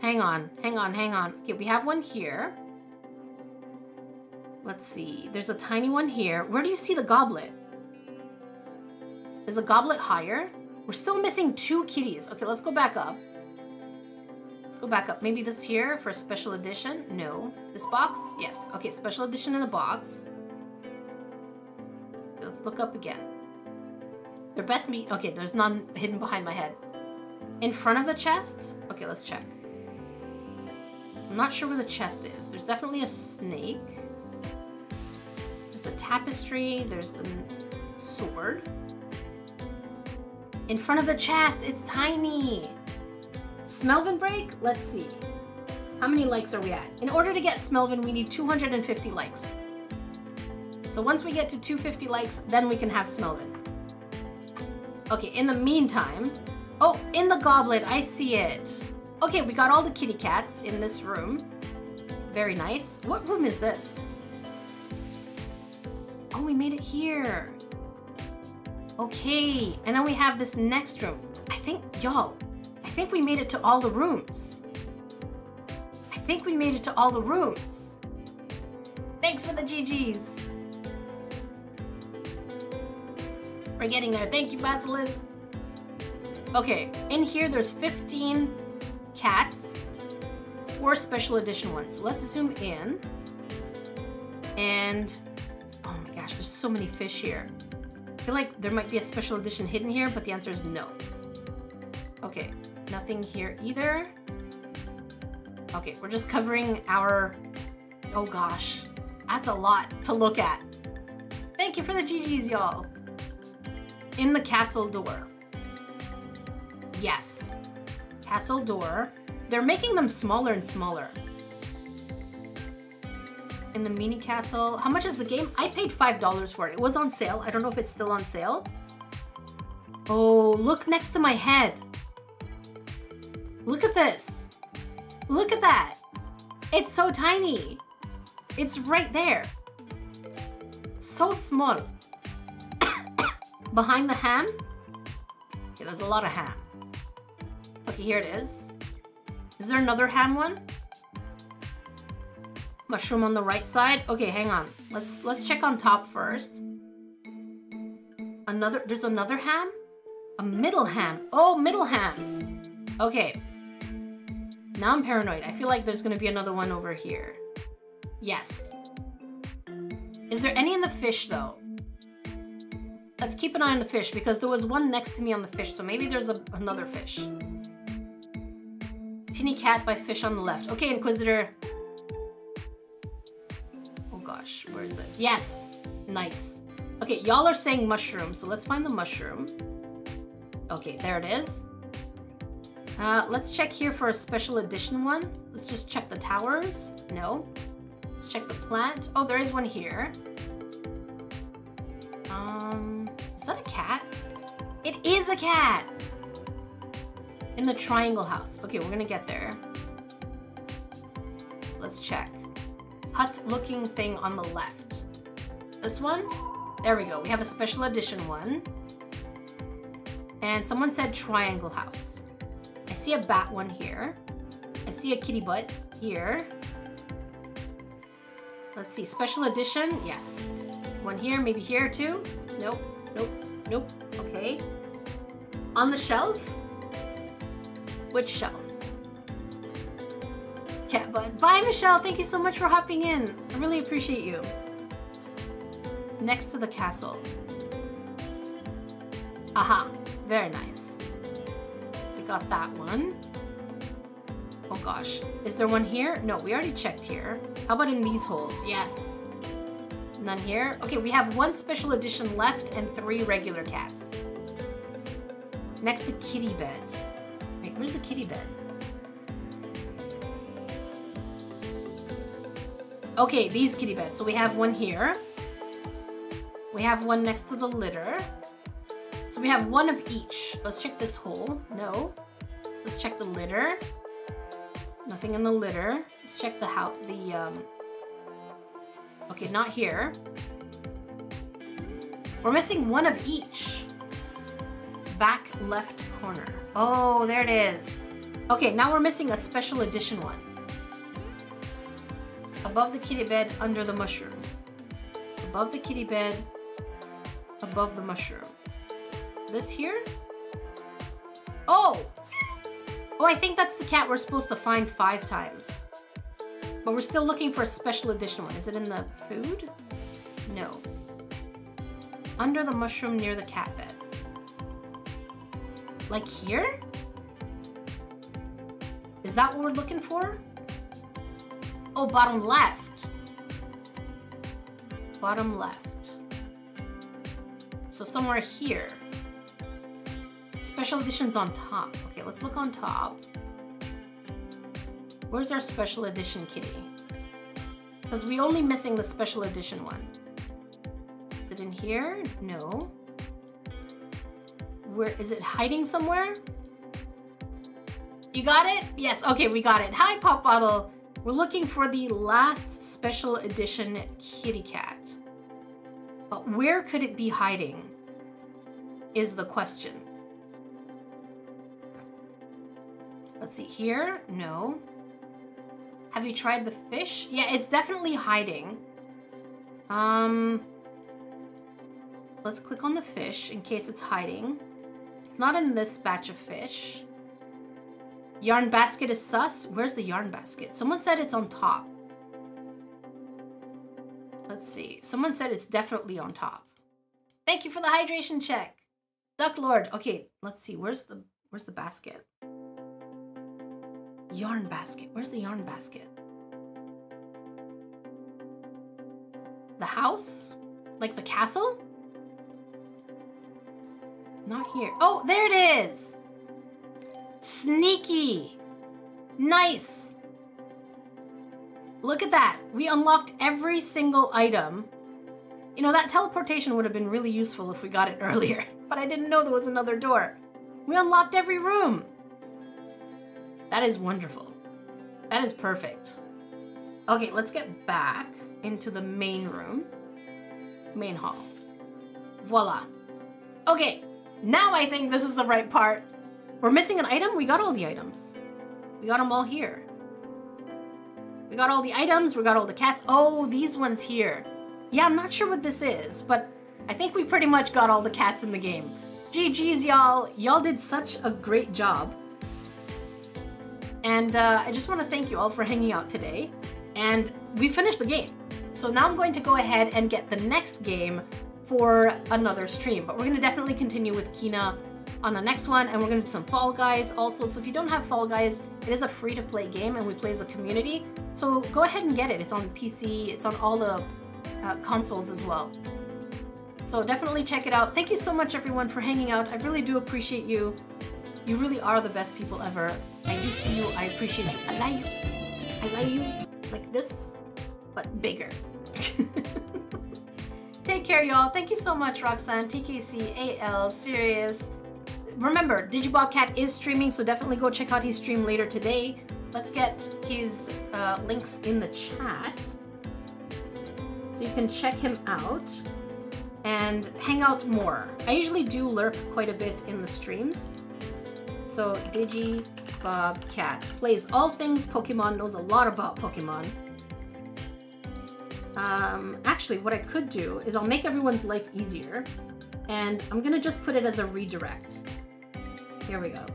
Hang on, hang on, hang on. Okay, we have one here. Let's see. There's a tiny one here. Where do you see the goblet? Is the goblet higher? We're still missing two kitties. Okay, let's go back up. Go back up. Maybe this here for a special edition? No. This box? Yes. Okay, special edition in the box. Let's look up again. Their best meat. Okay, there's none hidden behind my head. In front of the chest? Okay, let's check. I'm not sure where the chest is. There's definitely a snake. There's the tapestry. There's the sword. In front of the chest, it's tiny. Smelvin break? Let's see. How many likes are we at? In order to get Smelvin, we need 250 likes. So once we get to 250 likes, then we can have Smelvin. Okay, in the meantime, oh, in the goblet, I see it. Okay, we got all the kitty cats in this room. Very nice. What room is this? Oh, we made it here. Okay, and then we have this next room. I think, y'all, I think we made it to all the rooms. I think we made it to all the rooms. Thanks for the GGs. We're getting there. Thank you, Basilisk. Okay, in here there's 15 cats, four special edition ones. So let's zoom in. And, oh my gosh, there's so many fish here. I feel like there might be a special edition hidden here, but the answer is no. Okay, nothing here either. Okay, we're just covering our, oh gosh, that's a lot to look at. Thank you for the GGs, y'all. In the castle door. Yes, castle door. They're making them smaller and smaller. In the mini castle. How much is the game? I paid $5 for it. It was on sale. I don't know if it's still on sale. Oh, look next to my head. Look at this. Look at that. It's so tiny. It's right there. So small. Behind the ham? Okay, there's a lot of ham. Okay, here it is. Is there another ham one? Mushroom on the right side. Okay, hang on. Let's let's check on top first. Another there's another ham? A middle ham. Oh, middle ham. Okay. Now I'm paranoid. I feel like there's gonna be another one over here. Yes. Is there any in the fish though? Let's keep an eye on the fish because there was one next to me on the fish, so maybe there's a, another fish. Tinny cat by fish on the left. Okay, Inquisitor. Oh gosh, where is it? Yes, nice. Okay, y'all are saying mushroom, so let's find the mushroom. Okay, there it is. Uh, let's check here for a special edition one. Let's just check the towers. No. Let's check the plant. Oh, there is one here. Um, is that a cat? It is a cat! In the triangle house. Okay, we're gonna get there. Let's check. Hut looking thing on the left. This one? There we go. We have a special edition one. And someone said triangle house. See a bat one here. I see a kitty butt here. Let's see, special edition, yes. One here, maybe here too. Nope, nope, nope, okay. On the shelf? Which shelf? Cat butt. Bye, Michelle, thank you so much for hopping in. I really appreciate you. Next to the castle. Aha, very nice. Got that one. Oh gosh, is there one here? No, we already checked here. How about in these holes? Yes. None here. Okay, we have one special edition left and three regular cats. Next to kitty bed. Wait, where's the kitty bed? Okay, these kitty beds. So we have one here. We have one next to the litter. So we have one of each. Let's check this hole. No. Let's check the litter. Nothing in the litter. Let's check the how the um Okay, not here. We're missing one of each. Back left corner. Oh, there it is. Okay, now we're missing a special edition one. Above the kitty bed, under the mushroom. Above the kitty bed, above the mushroom. This here? Oh! Oh, I think that's the cat we're supposed to find five times. But we're still looking for a special edition one. Is it in the food? No. Under the mushroom near the cat bed. Like here? Is that what we're looking for? Oh, bottom left. Bottom left. So somewhere here. Special edition's on top. Okay, let's look on top. Where's our special edition kitty? Because we only missing the special edition one. Is it in here? No. Where is it hiding somewhere? You got it? Yes, okay, we got it. Hi, Pop Bottle. We're looking for the last special edition kitty cat. But where could it be hiding? Is the question. Let's see, here? No. Have you tried the fish? Yeah, it's definitely hiding. Um, let's click on the fish in case it's hiding. It's not in this batch of fish. Yarn basket is sus. Where's the yarn basket? Someone said it's on top. Let's see. Someone said it's definitely on top. Thank you for the hydration check. Duck Lord. Okay, let's see. Where's the where's the basket? Yarn basket. Where's the yarn basket? The house? Like the castle? Not here. Oh, there it is! Sneaky! Nice! Look at that. We unlocked every single item. You know, that teleportation would have been really useful if we got it earlier, but I didn't know there was another door. We unlocked every room. That is wonderful. That is perfect. Okay, let's get back into the main room. Main hall. Voila. Okay, now I think this is the right part. We're missing an item? We got all the items. We got them all here. We got all the items, we got all the cats. Oh, these ones here. Yeah, I'm not sure what this is, but I think we pretty much got all the cats in the game. GG's, y'all. Y'all did such a great job. And uh, I just want to thank you all for hanging out today. And we finished the game. So now I'm going to go ahead and get the next game for another stream. But we're going to definitely continue with Kena on the next one, and we're gonna do some Fall Guys also. So if you don't have Fall Guys, it is a free to play game, and we play as a community. So go ahead and get it. It's on PC. It's on all the uh, consoles as well. So definitely check it out. Thank you so much, everyone, for hanging out. I really do appreciate you. You really are the best people ever. I do see you. I appreciate you. I like you. I like you like this, but bigger. Take care, y'all. Thank you so much, Roxanne, TKC, AL, Sirius. Remember, Digibobcat is streaming, so definitely go check out his stream later today. Let's get his uh, links in the chat so you can check him out and hang out more. I usually do lurk quite a bit in the streams. So Digi Bobcat plays all things Pokemon, knows a lot about Pokemon. Um, actually, what I could do is I'll make everyone's life easier, and I'm gonna just put it as a redirect. Here we go.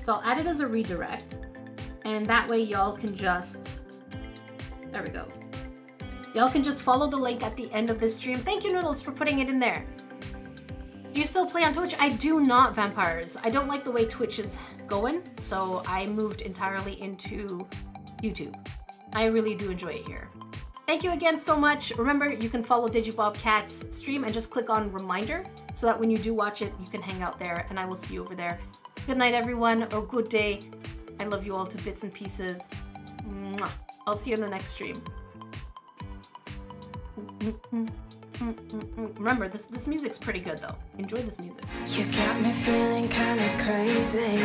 So I'll add it as a redirect, and that way y'all can just, there we go. Y'all can just follow the link at the end of this stream. Thank you, Noodles, for putting it in there. Do you still play on Twitch? I do not, Vampires. I don't like the way Twitch is going, so I moved entirely into YouTube. I really do enjoy it here. Thank you again so much. Remember, you can follow Digibobcat's stream and just click on reminder so that when you do watch it, you can hang out there and I will see you over there. Good night, everyone, or good day. I love you all to bits and pieces. Mwah. I'll see you in the next stream. Mm, mm, mm. Remember, this this music's pretty good though. Enjoy this music. You got me feeling kind of crazy.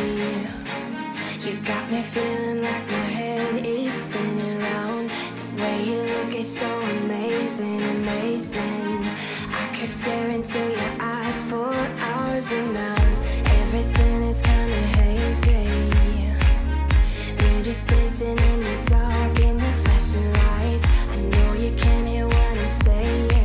You got me feeling like my head is spinning round. The way you look is so amazing, amazing. I could stare into your eyes for hours and hours. Everything is kind of hazy. We're just dancing in the dark in the flashing lights. I know you can hear what I'm saying.